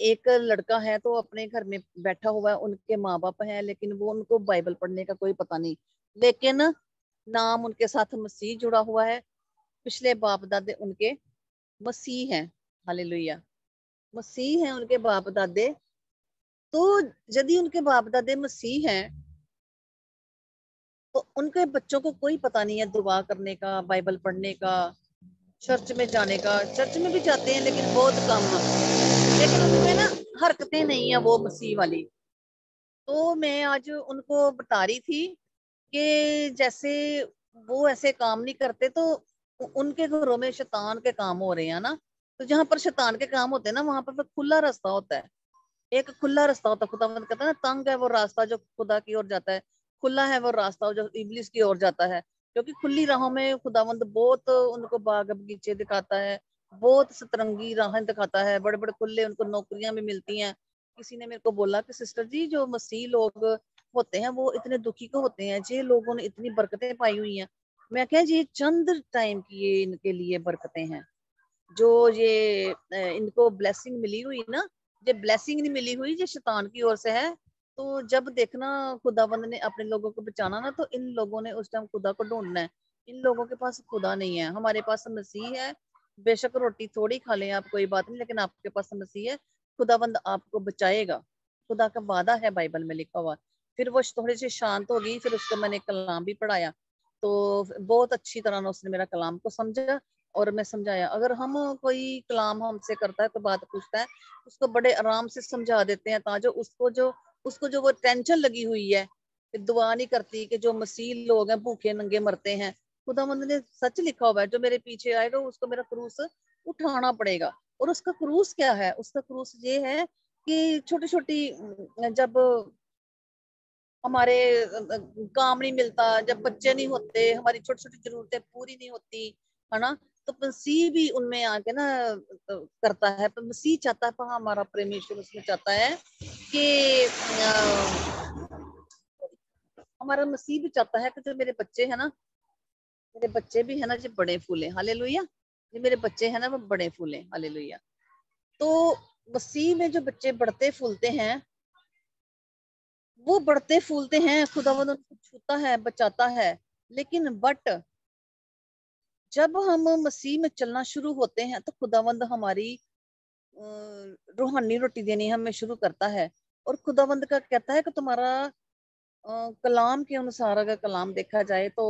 एक लड़का है तो अपने घर में बैठा हुआ है, उनके माँ बाप हैं, लेकिन वो उनको बाइबल पढ़ने का कोई पता नहीं। लेकिन नाम उनके साथ मसीह जुड़ा हुआ है। पिछले बाप दादे उनके मसीह हैं। हालेलुया। मसीह हैं उनके बाप दादे तो यदि उनके बाप दादे मसीह हैं तो उनके बच्चों को कोई पता नहीं है दुआ करने का, बाइबल पढ़ने का, चर्च में जाने का। चर्च में भी जाते हैं, लेकिन बहुत कम। लेकिन उनमें ना हरकतें नहीं है वो मसीह वाली। तो मैं आज उनको बता रही थी कि जैसे वो ऐसे काम नहीं करते तो उनके घरों में शैतान के काम हो रहे हैं ना। तो जहाँ पर शैतान के काम होते हैं ना, वहाँ पर खुला रास्ता होता है। एक खुला रास्ता होता खुदा कहता है ना, तंग है वो रास्ता जो खुदा की ओर जाता है, खुला है वो रास्ता जो इबलिस की ओर जाता है, क्योंकि खुली राहों में खुदावंद बहुत उनको बाग बगीचे दिखाता है, बहुत सतरंगी राहें दिखाता है बड़े बड़े खुले उनको नौकरियाँ भी मिलती हैं। किसी ने मेरे को बोला कि, सिस्टर जी, जो मसीह लोग होते हैं, वो इतने दुखी को होते हैं? जे लोगों ने इतनी बरकतें पाई हुई हैं। मैं कह जी चंद टाइम की ये इनके लिए बरकतें हैं, जो ये इनको ब्लेसिंग मिली हुई ना ये ब्लेसिंग नहीं मिली हुई ये शैतान की ओर से है तो जब देखना खुदाबंद ने अपने लोगों को बचाना ना तो इन लोगों ने उस टाइम खुदा को ढूंढना है। इन लोगों के पास खुदा नहीं है। हमारे पास मसीह है। बेशक रोटी थोड़ी खा लें आप, कोई बात नहीं, लेकिन आपके पास मसीह है। खुदाबंद आपको बचाएगा। खुदा का वादा है बाइबल में लिखा हुआ। फिर वो थोड़ी सी शांत हो गई फिर उसको मैंने कलाम भी पढ़ाया। तो बहुत अच्छी तरह उसने मेरा कलाम को समझा। और मैं समझाया, अगर हम कोई कलाम हमसे करता है तो बात पूछता है, उसको बड़े आराम से समझा देते हैं, ताजो उसको जो उसको जो वो टेंशन लगी हुई है, कि दुआ नहीं करती कि जो मसीह लोग हैं, भूखे नंगे मरते हैं खुदावंद ने सच लिखा हुआ है, जो मेरे पीछे आएगा उसको मेरा क्रूस उठाना पड़ेगा। और उसका क्रूस क्या है? उसका क्रूस ये है कि छोटी छोटी जब हमारे काम नहीं मिलता, जब बच्चे नहीं होते, हमारी छोटी छोटी जरूरतें पूरी नहीं होती, है ना? तो मसीह भी उनमें आके ना करता है। पर मसीह चाहता है हमारा प्रेमेश्वर उसमें चाहता है कि हमारा मसीह भी चाहता है कि जो मेरे बच्चे है ना, मेरे बच्चे भी है ना, जो बड़े फूले हाले लोहिया जो मेरे बच्चे है ना, वो बड़े फूले हाले लोहिया तो मसीह में जो बच्चे बढ़ते फूलते हैं, वो बढ़ते फूलते हैं, खुदावंद उनको छूता है, बचाता है। लेकिन बट जब हम मसीह में चलना शुरू होते हैं तो खुदावंद हमारी रूहानी रोटी देनी हमें शुरू करता है। और खुदावंद का कहता है कि तुम्हारा कलाम के अनुसार अगर कलाम देखा जाए तो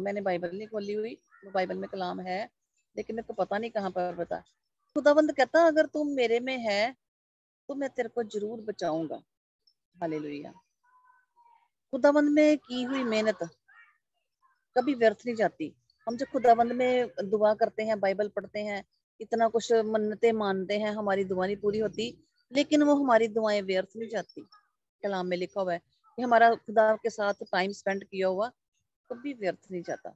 मैंने बाइबल नहीं खोली हुई बाइबल में कलाम है, लेकिन मेरे को पता नहीं कहाँ पर बता। खुदावंद कहता, अगर तुम मेरे में है तो मैं तेरे को ज़रूर बचाऊँगा। हालेलुया। खुदावंद में की हुई मेहनत कभी व्यर्थ नहीं जाती। हम जो खुदाबंद में दुआ करते हैं, बाइबल पढ़ते हैं, इतना कुछ मन्नते मानते हैं, हमारी दुआ नहीं पूरी होती, लेकिन वो हमारी दुआएँ व्यर्थ नहीं जाती। कलाम में लिखा हुआ है कि हमारा खुदा के साथ टाइम स्पेंड किया हुआ कभी व्यर्थ नहीं जाता।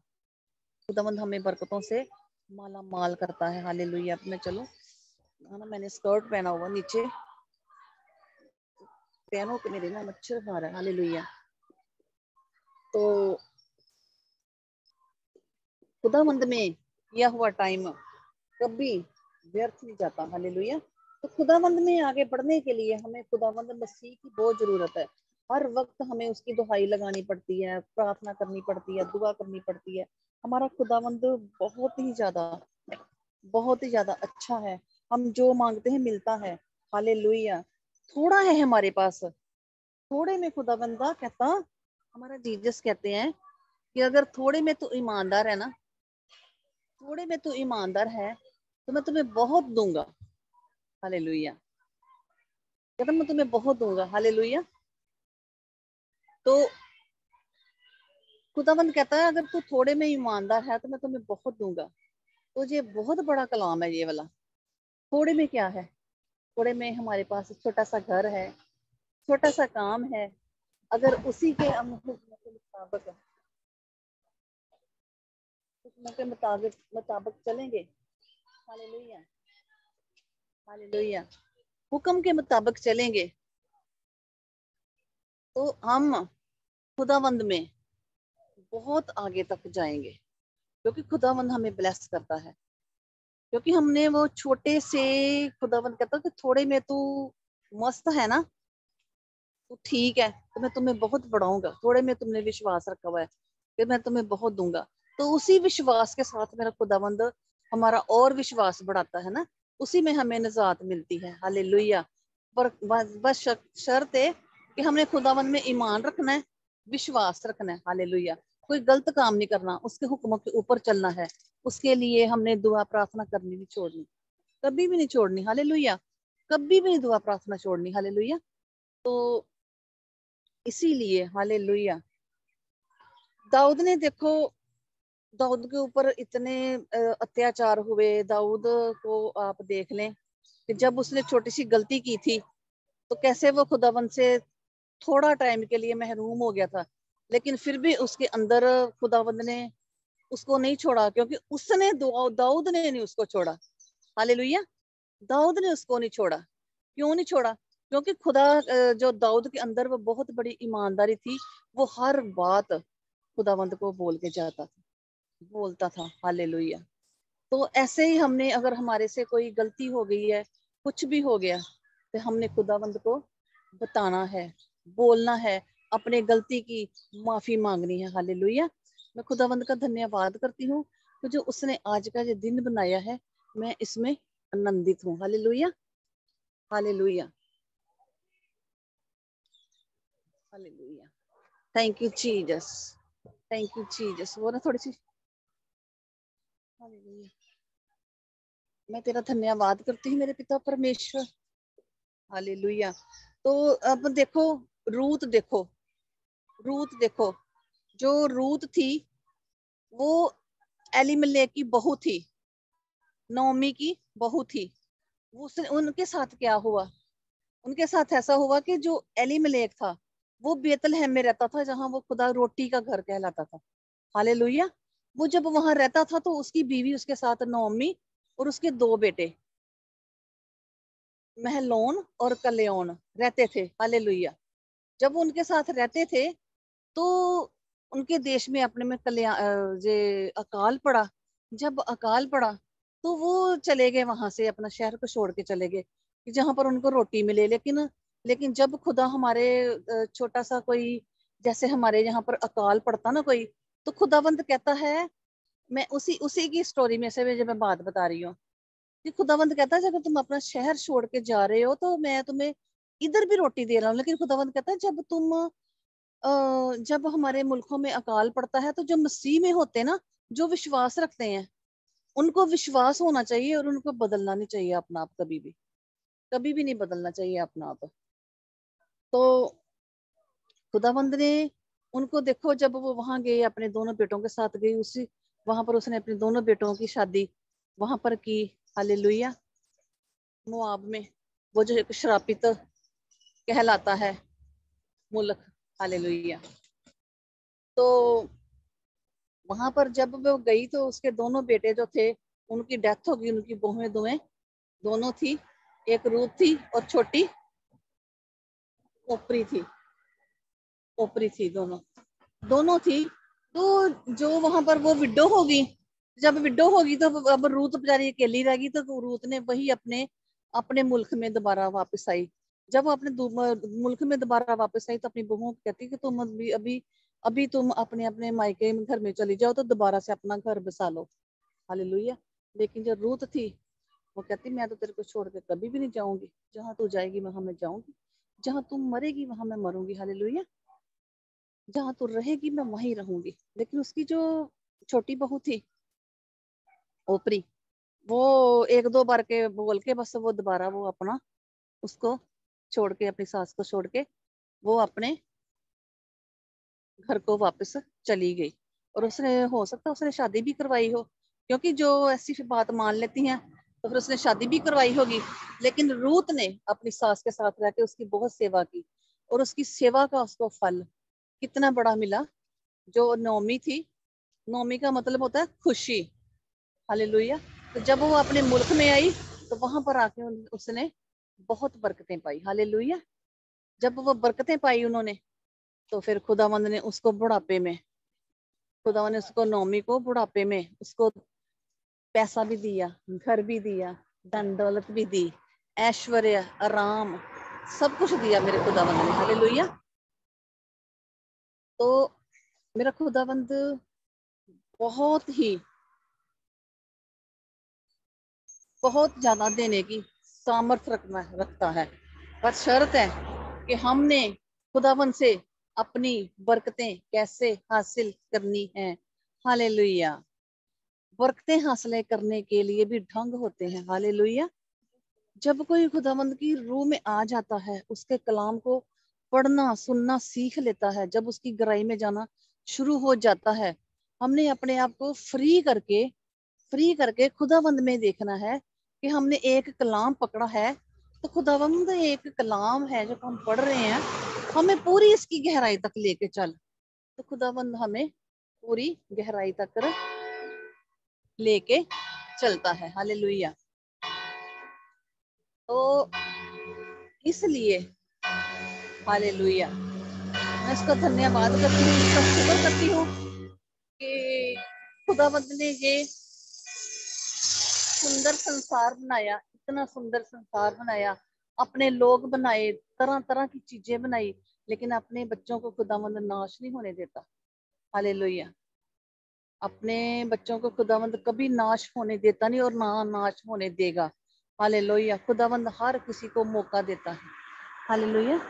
खुदाबंद हमें बरकतों से माला माल करता है। हाले लुई अब मैं चलू। है ना, मैंने स्कर्ट पहना हुआ नीचे। पैनों के मेरे ना मच्छर खा रहा है। हाले लुइया तो खुदावंद में किया हुआ टाइम कभी व्यर्थ नहीं जाता। हालेलुया तो खुदावंद में आगे बढ़ने के लिए हमें खुदावंद मसीह की बहुत ज़रूरत है। हर वक्त हमें उसकी दुहाई लगानी पड़ती है, प्रार्थना करनी पड़ती है, दुआ करनी पड़ती है। हमारा खुदावंद बहुत ही ज़्यादा, बहुत ही ज़्यादा अच्छा है। हम जो मांगते हैं मिलता है। हाले थोड़ा है हमारे पास। थोड़े में खुदाबंदा कहता, हमारा जीजस कहते हैं कि अगर थोड़े में तो ईमानदार है ना थोड़े में तू ईमानदार है तो मैं तुम्हें बहुत दूँगा। हाले लुहिया कहता मैं तुम्हें बहुत दूँगा। हाले लुहिया तो खुदाबंद कहता है, अगर तू थोड़े में ईमानदार है तो मैं तुम्हें बहुत दूँगा। तो ये बहुत बड़ा कलाम है ये वाला। थोड़े में क्या है? थोड़े में हमारे पास छोटा सा घर है, छोटा सा काम है। अगर उसी के मुताबिक के मुताबिक मुताबिक चलेंगे। हालेलुया। हुक्म के मुताबिक चलेंगे। तो हम खुदावंद में बहुत आगे तक जाएँगे, क्योंकि खुदावंद हमें ब्लेस करता है। क्योंकि हमने वो छोटे से खुदावंद कहता कि थोड़े में तू मस्त है ना? तो ठीक है तो मैं तुम्हें बहुत बढ़ाऊँगा। थोड़े में तुमने विश्वास रखा हुआ है कि मैं तुम्हें बहुत दूँगा। तो उसी विश्वास के साथ मेरा खुदावंद हमारा और विश्वास बढ़ाता है ना, उसी में हमें निजात मिलती है। हाले लुहिया पर बस शर्त है कि हमने खुदावंद में ईमान रखना है, विश्वास रखना है। हाले लुहिया कोई गलत काम नहीं करना, उसके हुक्मों के ऊपर चलना है। उसके लिए हमने दुआ प्रार्थना करनी नहीं छोड़नी। कभी भी नहीं छोड़नी। हाले लुहिया कभी भी नहीं दुआ प्रार्थना छोड़नी। हाले लुहिया तो इसीलिए हाले लुहिया दाऊद ने देखो दाऊद के ऊपर इतने अत्याचार हुए दाऊद को आप देख लें कि जब उसने छोटी सी गलती की थी तो कैसे वो खुदाबंद से थोड़ा टाइम के लिए महरूम हो गया था। लेकिन फिर भी उसके अंदर खुदाबंद ने उसको नहीं छोड़ा, क्योंकि उसने दाऊद ने नहीं उसको छोड़ा। हाले दाऊद ने उसको नहीं छोड़ा। क्यों नहीं छोड़ा? क्योंकि खुदा जो दाऊद के अंदर वो बहुत बड़ी ईमानदारी थी, वो हर बात खुदावंद को बोल के जाता था। बोलता था हाले तो ऐसे ही हमने, अगर हमारे से कोई गलती हो गई है, कुछ भी हो गया तो हमने खुदावंद को बताना है, बोलना है, अपने गलती की माफ़ी मांगनी है हाले मैं खुदावंद का धन्यवाद करती हूँ तो जो उसने आज का जो दिन बनाया है, मैं इसमें आनंदित हूँ hallelujah hallelujah thank you Jesus thank you Jesus वो ना थोड़ी सी मैं तेरा धन्यवाद करती हूँ मेरे पिता परमेश्वर। हालेलुया। तो अब देखो, रूत देखो रूत देखो। जो रूत थी, वो एलिमले की बहू थी, नौमी की बहू थी। उसने उनके साथ क्या हुआ? उनके साथ ऐसा हुआ कि जो एलिमलेक था, वो बेतलहम में रहता था, जहाँ वो खुदा रोटी का घर कहलाता था। हाले वो जब वहाँ रहता था तो उसकी बीवी उसके साथ नौमी और उसके दो बेटे, महलोन और कल्याण रहते थे। हाले जब वो उनके साथ रहते थे तो उनके देश में अपने में जे अकाल पड़ा। जब अकाल पड़ा तो वो चले गए वहाँ से, अपना शहर को छोड़ के चले गए जहाँ पर उनको रोटी मिले। लेकिन लेकिन जब खुदा हमारे छोटा सा कोई, जैसे हमारे यहाँ पर अकाल पड़ता ना कोई तो खुदावंत कहता है, मैं उसी उसी की स्टोरी में से जब मैं बात बता रही हूँ। कि खुदावंत कहता है, जब तुम अपना शहर छोड़ के जा रहे हो तो मैं तुम्हें इधर भी रोटी दे रहा हूँ। लेकिन खुदावंत कहता है, जब तुम जब हमारे मुल्कों में अकाल पड़ता है तो जो मसीह में होते ना, जो विश्वास रखते हैं, उनको विश्वास होना चाहिए और उनको बदलना नहीं चाहिए अपना आप कभी भी। कभी भी नहीं बदलना चाहिए अपना आप। तो खुदाबंद ने उनको देखो जब वो वहाँ गए, अपने दोनों बेटों के साथ गई उसी वहाँ पर उसने अपने दोनों बेटों की शादी वहाँ पर की। हाले लुया मुआब में वो जो एक श्रापित कहलाता है, मुल्क। हाले लुया तो वहाँ पर जब वो गई तो उसके दोनों बेटे जो थे, उनकी डेथ हो गई, उनकी बहुएँ दुएँ दोनों थी। एक रूप थी और छोटी ओपरी थी। ओपरी थी दोनों। दोनों थी तो जो वहाँ पर वो विडो होगी, जब विडो होगी तो अब रूत बेचारी अकेली रह गई तो रूत ने वही अपने अपने मुल्क में दोबारा वापस आई। जब वो अपने मुल्क में दोबारा वापस आई तो अपनी बहू कहती कि तुम अभी अभी अभी तुम अपने अपने मायके घर में चली जाओ तो दोबारा से अपना घर बसा लो। हालेलुया। लेकिन जो रूत थी, वो कहती, मैं तो तेरे को छोड़ के कभी भी नहीं जाऊँगी। जहाँ तू जाएगी, वहाँ मैं जाऊँगी। जहाँ तुम मरेगी, वहाँ मैं मरूँगी। हाले जहाँ तू रहेगी, मैं वहीं रहूँगी। लेकिन उसकी जो छोटी बहू थी, ओपरी, वो एक दो बार के बोल के बस वो दोबारा वो अपना, उसको छोड़ के, अपनी सास को छोड़ के, वो अपने घर को वापस चली गई। और उसने, हो सकता उसने शादी भी करवाई हो, क्योंकि जो ऐसी बात मान लेती हैं तो फिर उसने शादी भी करवाई होगी। लेकिन रूत ने अपनी सास के साथ रहकर उसकी बहुत सेवा की, और उसकी सेवा का उसको फल कितना बड़ा मिला, जो नौमी थी। नौमी का मतलब होता है खुशी। हालेलुया। तो जब वो अपने मुल्क में आई तो वहाँ पर आके उसने बहुत बरकतें पाई। हालेलुया। जब वो बरकतें पाई उन्होंने तो फिर खुदावंद ने उसको बुढ़ापे में, खुदावंद ने उसको नौमी को बुढ़ापे में, उसको पैसा भी दिया, घर भी दिया धन दौलत भी दी, ऐश्वर्य, आराम, सब कुछ दिया मेरे खुदावंद ने। हाले लोहिया तो मेरा खुदावंद बहुत ही, बहुत ज़्यादा देने की सामर्थ रखना रखता है। पर शर्त है कि हमने खुदावंद से अपनी बरकतें कैसे हासिल करनी है। हाले बरकतें हासिल करने के लिए भी ढंग होते हैं। हाले जब कोई खुदावंद की रूह में आ जाता है, उसके कलाम को पढ़ना, सुनना सीख लेता है, जब उसकी गहराई में जाना शुरू हो जाता है। हमने अपने आप को फ्री करके फ्री करके खुदावंद में देखना है कि हमने एक कलाम पकड़ा है। तो खुदावंद एक कलाम है जो हम पढ़ रहे हैं। हमें पूरी इसकी गहराई तक लेके चल। तो खुदावंद हमें पूरी गहराई तक लेके चलता है। हालेलुया। तो इसलिए हालेलुया। मैं इसका धन्यवाद करती हूँ, इसका शुक्र करती हूँ कि ने ये सुंदर संसार बनाया, इतना सुंदर संसार बनाया, अपने लोग बनाए तरह तरह की चीज़ें बनाई, लेकिन अपने बच्चों को खुदावंद नाश नहीं होने देता। हाले लोहिया अपने बच्चों को खुदावंद कभी नाश होने देता नहीं और ना नाश होने देगा। हाले लोहिया खुदावंद हर किसी को मौका देता है। हालेलुया।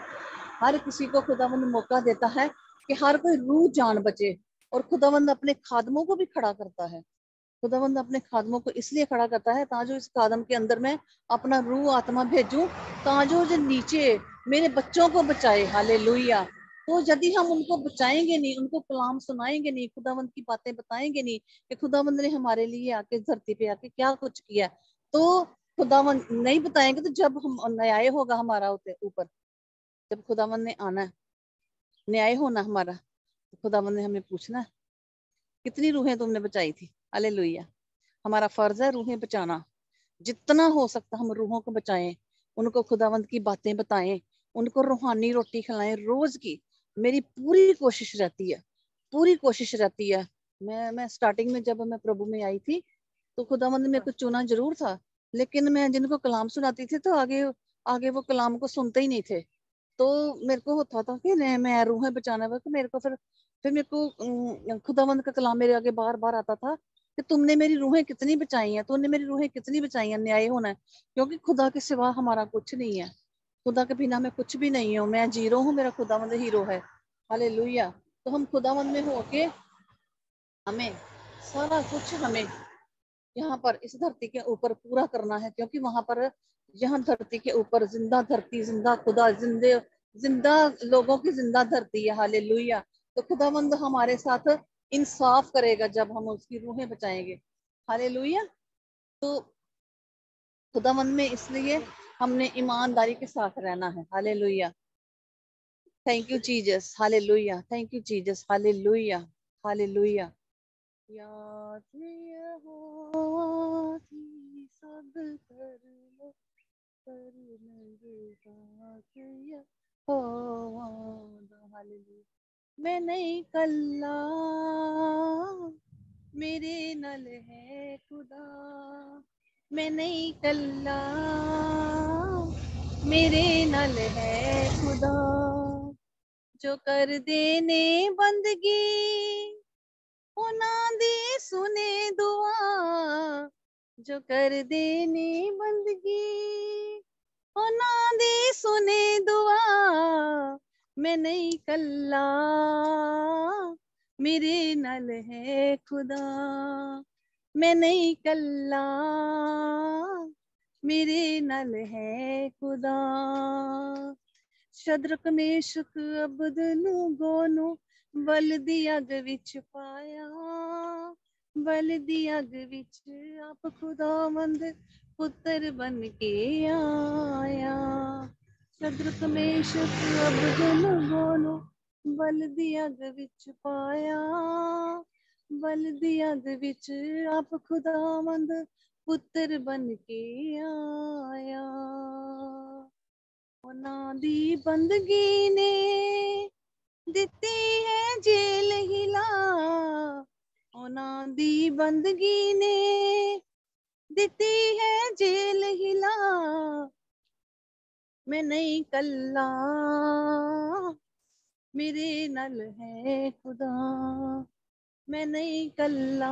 हर किसी को खुदावंद मौका देता है कि हर कोई रूह जान बचे और खुदावंद अपने खादमों को भी खड़ा करता है। खुदावंद अपने खादमों को इसलिए खड़ा करता है ताजो इस कादम के अंदर में अपना रूह आत्मा भेजूं, ताजो जो नीचे मेरे बच्चों को बचाए। हाले लोहिया तो यदि हम उनको बचाएँगे नहीं, उनको कलाम सुनाएँगे नहीं, खुदावंद की बातें बताएँगे नहीं कि खुदावंद ने हमारे लिए आके धरती पे आके क्या कुछ किया तो खुदावंद नहीं बताएँगे तो जब हम न्याय होगा हमारा ऊपर। जब खुदावंद ने आना है। न्याय होना हमारा। तो खुदावंद ने हमें पूछना कितनी रूहें तुमने बचाई थी? अले हमारा फ़र्ज़ है रूहें बचाना। जितना हो सकता हम रूहों को बचाएँ, उनको खुदावंद की बातें बताएँ, उनको रूहानी रोटी खिलाएँ। रोज की मेरी पूरी कोशिश रहती है, पूरी कोशिश रहती है। मैं मैं स्टार्टिंग में जब मैं प्रभु में आई थी तो खुदावंद मेरे को चुना ज़रूर था, लेकिन मैं जिनको कलाम सुनाती थी तो आगे आगे वो कलाम को सुनते ही नहीं थे। तो मेरे को होता था कि नहीं, मैं रूहें बचाना वक्त मेरे को फिर फिर मेरे को खुदावंद का कलाम मेरे आगे बार बार आता था कि तुमने मेरी रूहें कितनी बचाई हैं, तुमने मेरी रूहें कितनी बचाई हैं, न्याय होना है। क्योंकि खुदा के सिवा हमारा कुछ नहीं है। खुदा के बिना मैं कुछ भी नहीं हूँ, मैं ज़ीरो हूँ, मेरा खुदावंद हीरो है। हाले तो हम खुदावंद में होके, हमें सारा कुछ हमें यहाँ पर इस धरती के ऊपर पूरा करना है, क्योंकि वहाँ पर यहाँ धरती के ऊपर ज़िंदा धरती, ज़िंदा खुदा, जिंदे, ज़िंदा लोगों की ज़िंदा धरती है। हाले तो खुदावंद हमारे साथ इंसाफ करेगा जब हम उसकी रूहें बचाएँगे। हाले तो खुदावंद में इसलिए हमने ईमानदारी के साथ रहना है। हाले थैंक यू चीजस हाले थैंक यू चीजस हाले हाले याद सब कर लो मैं नहीं कल्ला, मेरे नल है खुदा। मैं नहीं कल्ला, मेरे नल है खुदा। जो कर देने बंदगी ना दे, सुने दुआ जो कर देने बंदगी। ना दे, सुने दुआ, मैं नहीं कल्ला। मेरे नल है खुदा, मैं नहीं कल्ला। मेरे नल है खुदा। शद्रक में शुक अबदनु गोनु ਬਲ ਦੀ ਅਗ ਵਿੱਚ ਪਾਇਆ ਬਲ ਦੀ ਅਗ ਵਿੱਚ ਆਪ ਖੁਦਾਵੰਦ ਪੁੱਤਰ ਬਨ ਕੇ ਆਇਆ ਸਦਰਕ ਮੇਸ਼ ਪ੍ਰਭ ਜਨ ਬੋਲੋ ਬਲ ਦੀ ਅਗ ਵਿੱਚ ਪਾਇਆ ਬਲ ਦੀ ਅਗ ਵਿੱਚ ਆਪ ਖੁਦਾਵੰਦ ਪੁੱਤਰ ਬਨ ਕੇ ਆਇਆ ਉਹਨਾਂ ਦੀ ਬੰਦਗੀ ਨੇ ਦਿੱਤੀ ਹੈ ਜੇਲ ਹਿਲਾ ਉਹਨਾਂ ਦੀ ਬੰਦਗੀ ਨੇ ਦਿੱਤੀ ਹੈ ਜੇਲ ਹਿਲਾ मैं नहीं कल्ला मेरे नल है खुदा मैं नहीं कल्ला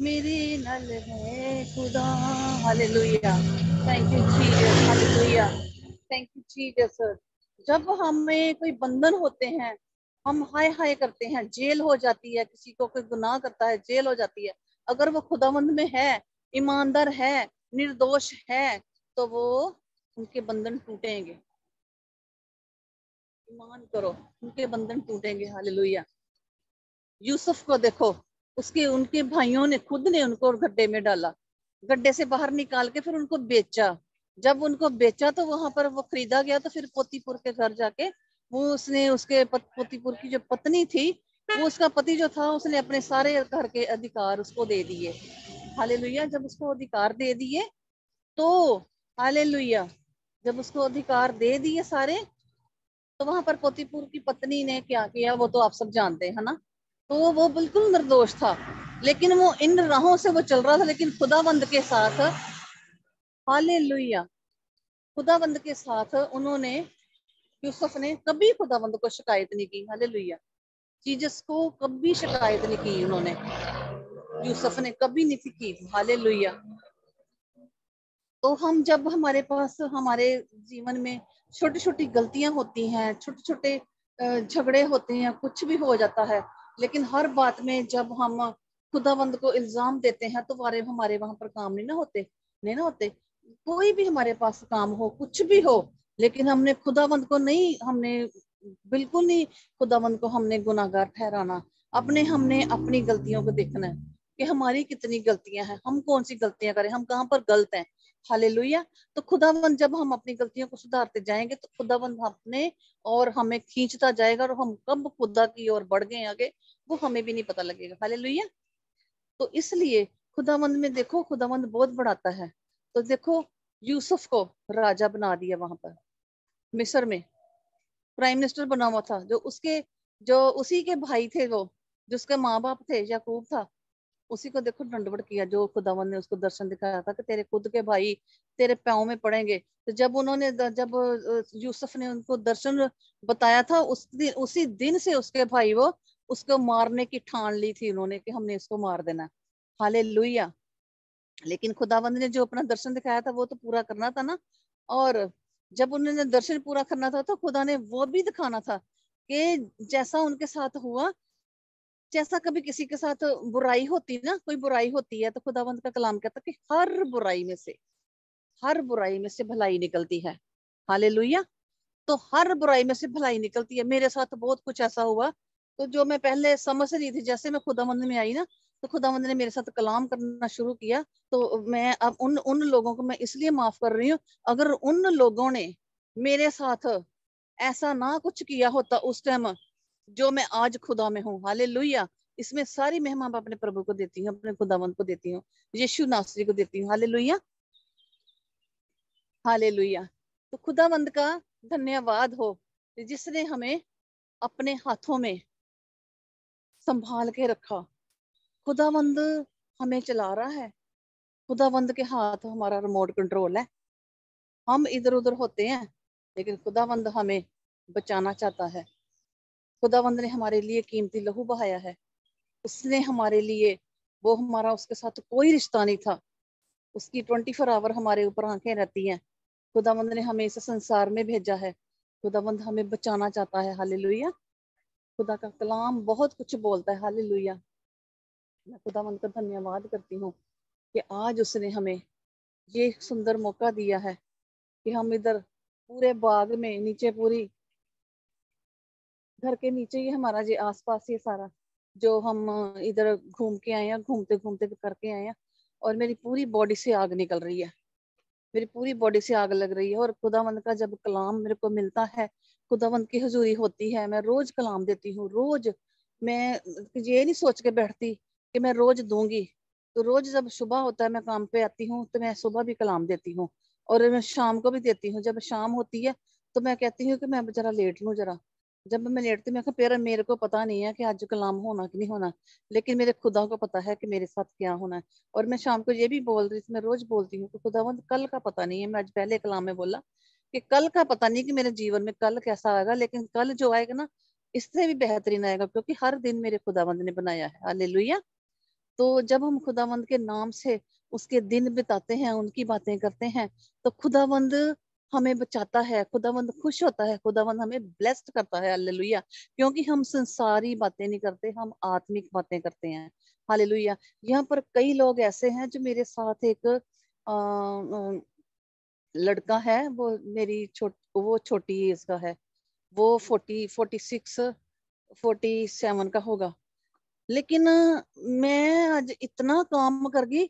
मेरे नल है खुदा hallelujah thank you Jesus hallelujah thank you Jesus जब हमें कोई बंधन होते हैं, हम हाय हाय करते हैं, जेल हो जाती है, किसी को कोई गुनाह करता है, जेल हो जाती है। अगर वो खुदावंद में है, ईमानदार है, निर्दोष है तो वो उनके बंधन टूटेंगे। ईमान करो, उनके बंधन टूटेंगे। हालेलुया। यूसुफ को देखो, उसके, उनके भाइयों ने खुद ने उनको गड्ढे में डाला। गड्ढे से बाहर निकाल के फिर उनको बेचा। जब उनको बेचा तो वहाँ पर वो खरीदा गया तो फिर पोतीपुर के घर जाके वो उसने उसके पोतीपुर की जो पत्नी थी, वो उसका पति जो था उसने अपने सारे घर के अधिकार उसको दे दिए। हाले जब उसको अधिकार दे दिए तो हाले जब उसको अधिकार दे दिए सारे तो वहाँ पर पोतीपुर की पत्नी ने क्या किया, वो तो आप सब जानते हैं ना? तो वो बिल्कुल निर्दोष था, लेकिन वो इन राहों से वो चल रहा था, लेकिन खुदाबंद के साथ हाले खुदाबंद के साथ उन्होंने, यूसुफ ने कभी खुदाबंद को शिकायत नहीं की। हाले जीजस को कभी शिकायत नहीं की उन्होंने। यूसुफ ने कभी नहीं की। हाले तो हम जब हमारे पास, हमारे जीवन में छोटी छोटी गलतियाँ होती हैं छोटे छोटे झगड़े होते हैं, कुछ भी हो जाता है, लेकिन हर बात में जब हम खुदाबंद को इल्ज़ाम देते हैं तो वारे, हमारे वहाँ पर काम नहीं ना होते, नहीं ना होते। कोई भी हमारे पास काम हो, कुछ भी हो, लेकिन हमने खुदाबंद को नहीं, हमने बिल्कुल नहीं खुदाबंद को हमने गुनागार ठहराना। अपने हमने अपनी गलतियों को देखना है कि हमारी कितनी गलतियाँ हैं, हम कौन सी गलतियाँ करें, हम कहाँ पर गलत हैं। हाले तो खुदाबंद जब हम अपनी गलतियों को सुधारते जाएँगे तो खुदाबंद अपने और हमें खींचता जाएगा और हम कब खुदा की ओर बढ़ गए आगे, वो हमें भी नहीं पता लगेगा। हाले तो इसलिए खुदावंद में देखो खुदावंद बहुत बढ़ाता है। तो देखो, यूसुफ को राजा बना दिया वहाँ पर, मिस्र में। प्राइम मिनिस्टर बना हुआ था, जो उसके, जो उसी के भाई थे वो जिसके माँ बाप थे, याकूब था, उसी को देखो दंडवट किया, जो खुदावन ने उसको दर्शन दिखाया था कि तेरे खुद के भाई तेरे पैओं में पड़ेंगे। तो जब उन्होंने जब यूसुफ ने उनको दर्शन बताया था, उस दिन, उसी दिन से उसके भाई वो, उसको मारने की ठान ली थी उन्होंने कि हमने इसको मार देना। हाले लेकिन खुदावंद ने जो अपना दर्शन दिखाया था, वो तो पूरा करना था ना। और जब उन्होंने दर्शन पूरा करना था तो खुदा ने वो भी दिखाना था कि जैसा उनके साथ हुआ, जैसा कभी किसी के साथ बुराई होती ना, कोई बुराई होती है तो खुदावंत का कलाम कहता कि हर बुराई में से, हर बुराई में से भलाई निकलती है। हाले तो हर बुराई में से भलाई निकलती है। मेरे साथ बहुत कुछ ऐसा हुआ। तो जो मैं पहले समझ रही थी, जैसे मैं खुदावंद में आई ना तो खुदावंद ने मेरे साथ कलाम करना शुरू किया। तो मैं अब उन उन लोगों को मैं इसलिए माफ़ कर रही हूँ, अगर उन लोगों ने मेरे साथ ऐसा ना कुछ किया होता उस टाइम जो मैं आज खुदा में हूँ। हाले इसमें सारी मेहमान अपने प्रभु को देती हूँ, अपने खुदावंत को देती हूँ, यीशु नासरी को देती हूँ। हाले लुहिया हाले तो खुदावंत का धन्यवाद हो, जिसने हमें अपने हाथों में संभाल के रखा। खुदावंद हमें चला रहा है। खुदावंद के हाथ हमारा रिमोट कंट्रोल है। हम इधर उधर होते हैं, लेकिन खुदावंद हमें बचाना चाहता है। खुदावंद ने हमारे लिए कीमती लहू बहाया है। उसने हमारे लिए, वो हमारा, उसके साथ कोई रिश्ता नहीं था। उसकी ट्वेंटी फोर आवर हमारे ऊपर आँखें रहती हैं। खुदावंद ने हमें इस संसार में भेजा है। खुदावंद हमें बचाना चाहता है। हाले खुदा का कलाम बहुत कुछ बोलता है। हाले मैं खुदावंद का धन्यवाद करती हूँ कि आज उसने हमें ये सुंदर मौका दिया है कि हम इधर पूरे बाग में, नीचे पूरी घर के नीचे ही हमारा जी आसपास ये सारा जो हम इधर घूम के आए हैं घूमते घूमते करके आए हैं और मेरी पूरी बॉडी से आग निकल रही है। मेरी पूरी बॉडी से आग लग रही है और खुदावंद का जब कलाम मेरे को मिलता है खुदावंद की हजूरी होती है, मैं रोज कलाम देती हूँ, रोज मैं ये नहीं सोच के बैठती कि मैं रोज दूँगी। तो रोज जब सुबह होता है, मैं काम पे आती हूँ तो मैं सुबह भी कलाम देती हूँ और मैं शाम को भी देती हूँ। जब शाम होती है तो मैं कहती हूँ कि मैं जरा लेट लूँ जरा। जब मैं लेटती मैं फिर मेरे को पता नहीं है कि आज कलाम होना कि नहीं होना, लेकिन मेरे खुदा को पता है कि मेरे साथ क्या होना है। और मैं शाम को ये भी बोल रही थी, मैं रोज बोलती हूँ कि खुदावंद कल का पता नहीं है। मैं आज पहले कलाम में बोला कि कल का पता नहीं कि मेरे जीवन में कल कैसा आएगा, लेकिन कल जो आएगा ना, इससे भी बेहतरीन आएगा, क्योंकि हर दिन मेरे खुदावंद ने बनाया है। हालेलुया। तो जब हम खुदावंद के नाम से उसके दिन बिताते हैं उनकी बातें करते हैं तो खुदावंद हमें बचाता है खुदावंद खुश होता है खुदावंद हमें ब्लेस्ड करता है हालेलुया क्योंकि हम संसारी बातें नहीं करते हम आत्मिक बातें करते हैं हालेलुया यहाँ पर कई लोग ऐसे हैं जो मेरे साथ एक आ, आ, लड़का है वो मेरी छोट वो छोटी एज का है वो forty forty six forty seven का होगा। लेकिन, मैं आज इतना काम कर गई,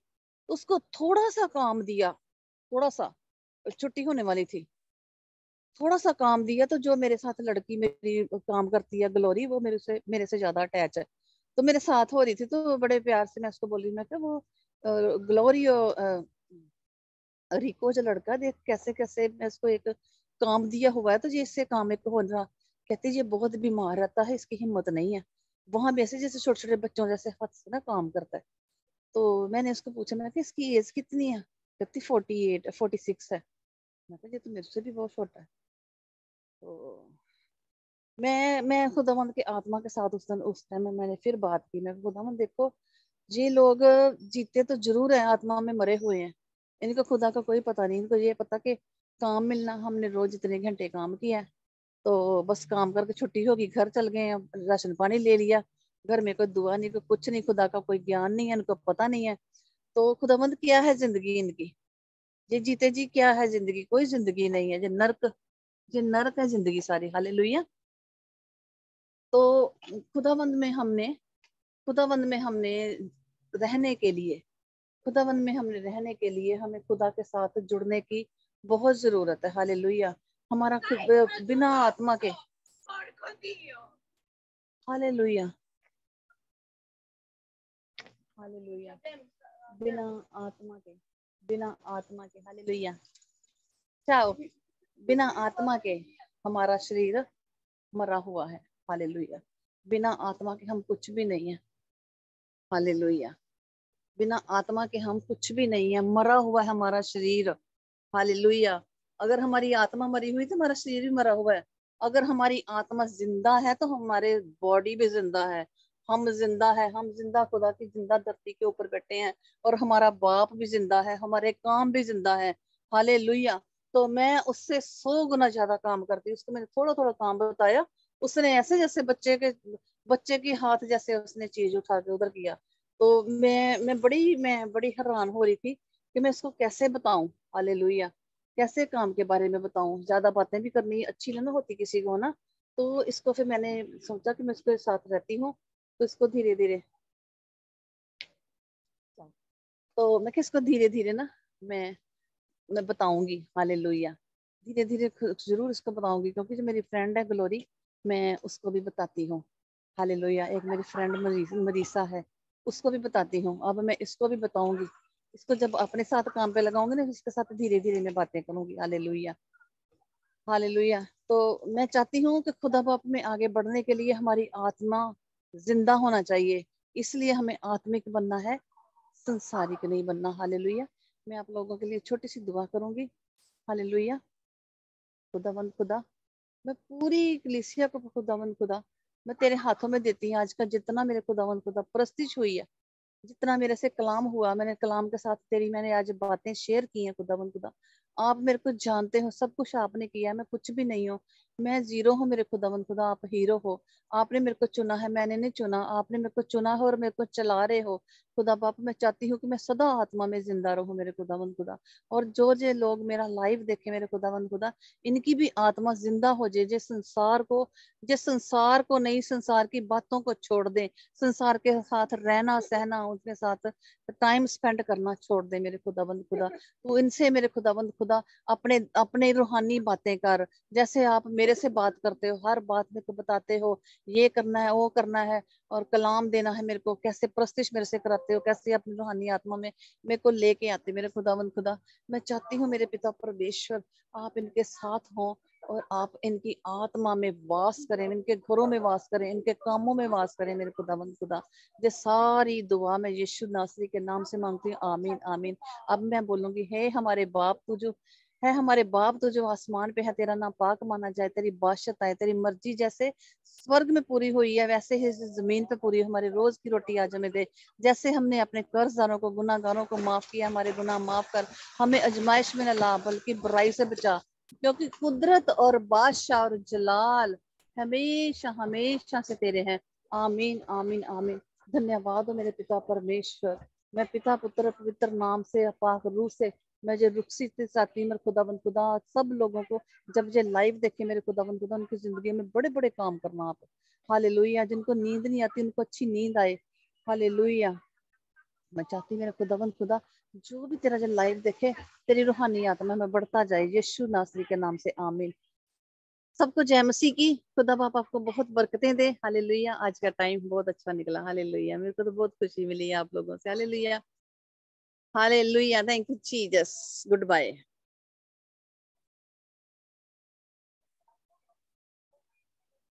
उसको थोड़ा सा काम दिया थोड़ा सा छुट्टी होने वाली थी। थोड़ा सा काम दिया तो जो मेरे साथ लड़की मेरी काम करती है, ग्लोरी, वो मेरे से मेरे से ज़्यादा अटैच है। तो मेरे साथ हो रही थी तो बड़े प्यार से मैं उसको बोली, मैं क्या वो ग्लोरी रिको जो लड़का देख कैसे कैसे मैं उसको एक काम दिया हुआ है तो ये इससे काम एक हो रहा कहती ये बहुत बीमार रहता है, इसकी हिम्मत नहीं है। वहाँ भी ऐसे जैसे छोटे छोटे बच्चों जैसे हाथ से ना काम करता है। तो मैंने उसको पूछा मैं इसकी एज कितनी है? कहती फोर्टी एट फोर्टी सिक्स है मैं ये तो मेरे से भी बहुत छोटा है। तो मैं मैं खुदावंद के आत्मा के साथ उस दिन, उस टाइम मैंने फिर बात की। मैं खुदावंद देखो, ये लोग जीते तो ज़रूर है, आत्मा में मरे हुए हैं। इनको खुदा का कोई पता नहीं, इनको ये पता कि काम मिलना हमने रोज इतने घंटे काम किया तो बस काम करके छुट्टी होगी घर चल गए राशन पानी ले लिया। घर में कोई दुआ नहीं, कोई कुछ नहीं, खुदा का कोई ज्ञान नहीं है इनको पता नहीं है। तो खुदावंद क्या है ज़िंदगी इनकी? ये जीते जी क्या है ज़िंदगी? कोई ज़िंदगी नहीं है जो नर्क, ये नरक है ज़िंदगी सारी। हाले तो खुदाबंद में हमने खुदाबंद में हमने रहने के लिए खुदाबंद में हमने रहने के लिए हमें खुदा के साथ जुड़ने की बहुत ज़रूरत है। हाले हमारा बिना आत्मा के। हाले लुइया हाले लुइया बिना आत्मा के बिना आत्मा के। हाले लुइया चाओ बिना आत्मा के हमारा शरीर मरा हुआ है। हालेलुया। बिना आत्मा के हम कुछ भी नहीं है। हालेलुया। बिना आत्मा के हम कुछ भी नहीं है। मरा हुआ है हमारा शरीर। हालेलुया। अगर हमारी आत्मा मरी हुई तो हमारा शरीर भी मरा हुआ है। अगर हमारी आत्मा ज़िंदा है तो हमारे बॉडी भी ज़िंदा है। हम ज़िंदा है, हम ज़िंदा खुदा की ज़िंदा धरती के ऊपर बैठे हैं और हमारा बाप भी ज़िंदा है, हमारे काम भी ज़िंदा है। हाले तो मैं उससे सौ गुना ज़्यादा काम करती उसको मैंने थोड़ा थोड़ा काम बताया। उसने ऐसे जैसे बच्चे के बच्चे के हाथ जैसे उसने चीज़ उठा के उधर किया। तो मैं मैं बड़ी मैं बड़ी हैरान हो रही थी कि मैं इसको कैसे बताऊँ। हाले कैसे काम के बारे में बताऊँ? ज़्यादा बातें भी करनी अच्छी नहीं होती किसी को ना? तो इसको फिर मैंने सोचा कि मैं इसके साथ रहती हूँ तो इसको धीरे धीरे तो मैं किसको धीरे धीरे ना मैं मैं बताऊँगी। हाले धीरे धीरे ज़रूर इसको बताऊँगी, क्योंकि जो मेरी फ्रेंड है ग्लोरी, मैं उसको भी बताती हूँ। हाले एक मेरी फ्रेंड मरीसा है, उसको भी बताती हूँ। अब मैं इसको भी बताऊँगी। इसको जब अपने साथ काम पे लगाऊँगी ना इसके साथ धीरे धीरे मैं बातें करूँगी हाले लोहिया हाले तो मैं चाहती हूँ कि खुदा बाप में आगे बढ़ने के लिए हमारी आत्मा ज़िंदा होना चाहिए। इसलिए हमें आत्मिक बनना है, संसारिक नहीं बनना। हाले मैं आप लोगों के लिए छोटी सी दुआ करूँगी। हालेलुया। खुदावंद खुदा, मैं पूरी कलिसिया को, खुदावंद खुदा, मैं तेरे हाथों में देती हूँ। आज का जितना मेरे खुदावंद खुदा प्रस्तिश हुई है जितना मेरे से कलाम हुआ, मैंने कलाम के साथ तेरी, मैंने आज बातें शेयर की हैं खुदावंद खुदा। आप मेरे को जानते हो, सब कुछ आपने किया मैं कुछ भी नहीं हूँ। मैं ज़ीरो हूँ, मेरे खुदावन खुदा, आप हीरो हो। आपने मेरे को चुना है, मैंने नहीं चुना। आपने मेरे को चुना है और मेरे को चला रहे हो। खुदा बाप मैं चाहती हूँ कि मैं सदा आत्मा में ज़िंदा रहूँ, मेरे खुदावन खुदा। और जो जो लोग मेरा लाइव देखे, मेरे खुदावन खुदा, इनकी भी आत्मा ज़िंदा हो जाए, जिस संसार को, जिस संसार को नहीं, संसार की बातों को छोड़ दे। संसार के साथ रहना, सहना उनके साथ टाइम स्पेंड करना छोड़ दे, मेरे खुदाबंद खुदा। तो इनसे मेरे खुदाबंद खुदा, अपने अपने रूहानी बातें कर। जैसे आप मेरे से बात करते हो, हर बात मेरे को बताते हो, ये करना है, वो करना है और कलाम देना है मेरे को, कैसे प्रस्तिश मेरे से कराते हो, कैसे अपनी रूहानी आत्मा में मेरे को लेके आते मेरे खुदावन खुदा। मैं चाहती हूँ मेरे पिता परमेश्वर, आप इनके साथ हों और आप इनकी आत्मा में वास करें, इनके घरों में वास करें, इनके कामों में वास करें मेरे खुदावन खुदा। ये सारी दुआ मैं यीशु नासरी के नाम से मांगती हूँ, आमीन आमीन। अब मैं बोलूँगी, हे हमारे बाप, तू जो है हमारे बाप तो जो आसमान पे है, तेरा नाम पाक माना जाए, तेरी बादशाह आए तेरी मर्ज़ी जैसे स्वर्ग में पूरी हुई है, वैसे ही ज़मीन पे पूरी हमारी रोज की रोटी आज हमें दे। जैसे हमने अपने कर्जदारों को गुनागारों को माफ़ किया, हमारे गुनाह माफ़ कर, हमें अजमाइश में न ला, बल्कि बुराई से बचा। क्योंकि कुदरत और बादशाह और जलाल हमेशा हमेशा से तेरे हैं। आमीन आमीन आमीन। धन्यवाद हो मेरे पिता परमेश्वर। मैं पिता, पुत्र, पवित्र नाम से पाक रूह से मैं जो रुखसी के साथ, मेरे खुदावन खुदा, सब लोगों को जब ये लाइव देखे मेरे खुदावन खुदा, उनकी ज़िंदगी में बड़े बड़े काम करना आप। हाले जिनको नींद नहीं आती, उनको अच्छी नींद आए। हाले मैं चाहती मेरे खुदावन खुदा, जो भी तेरा जो लाइव देखे, तेरी रूहानी आत्मा में बढ़ता जाए, यीशु नासरी के नाम से, आमीन। सबको जय मसीह की। खुदा बाप आपको बहुत बरकतें दे। हालेलुया आज का टाइम बहुत अच्छा निकला। हालेलुया मेरे को तो बहुत खुशी मिली है आप लोगों से। Hallelujah hallelujah thank you Jesus goodbye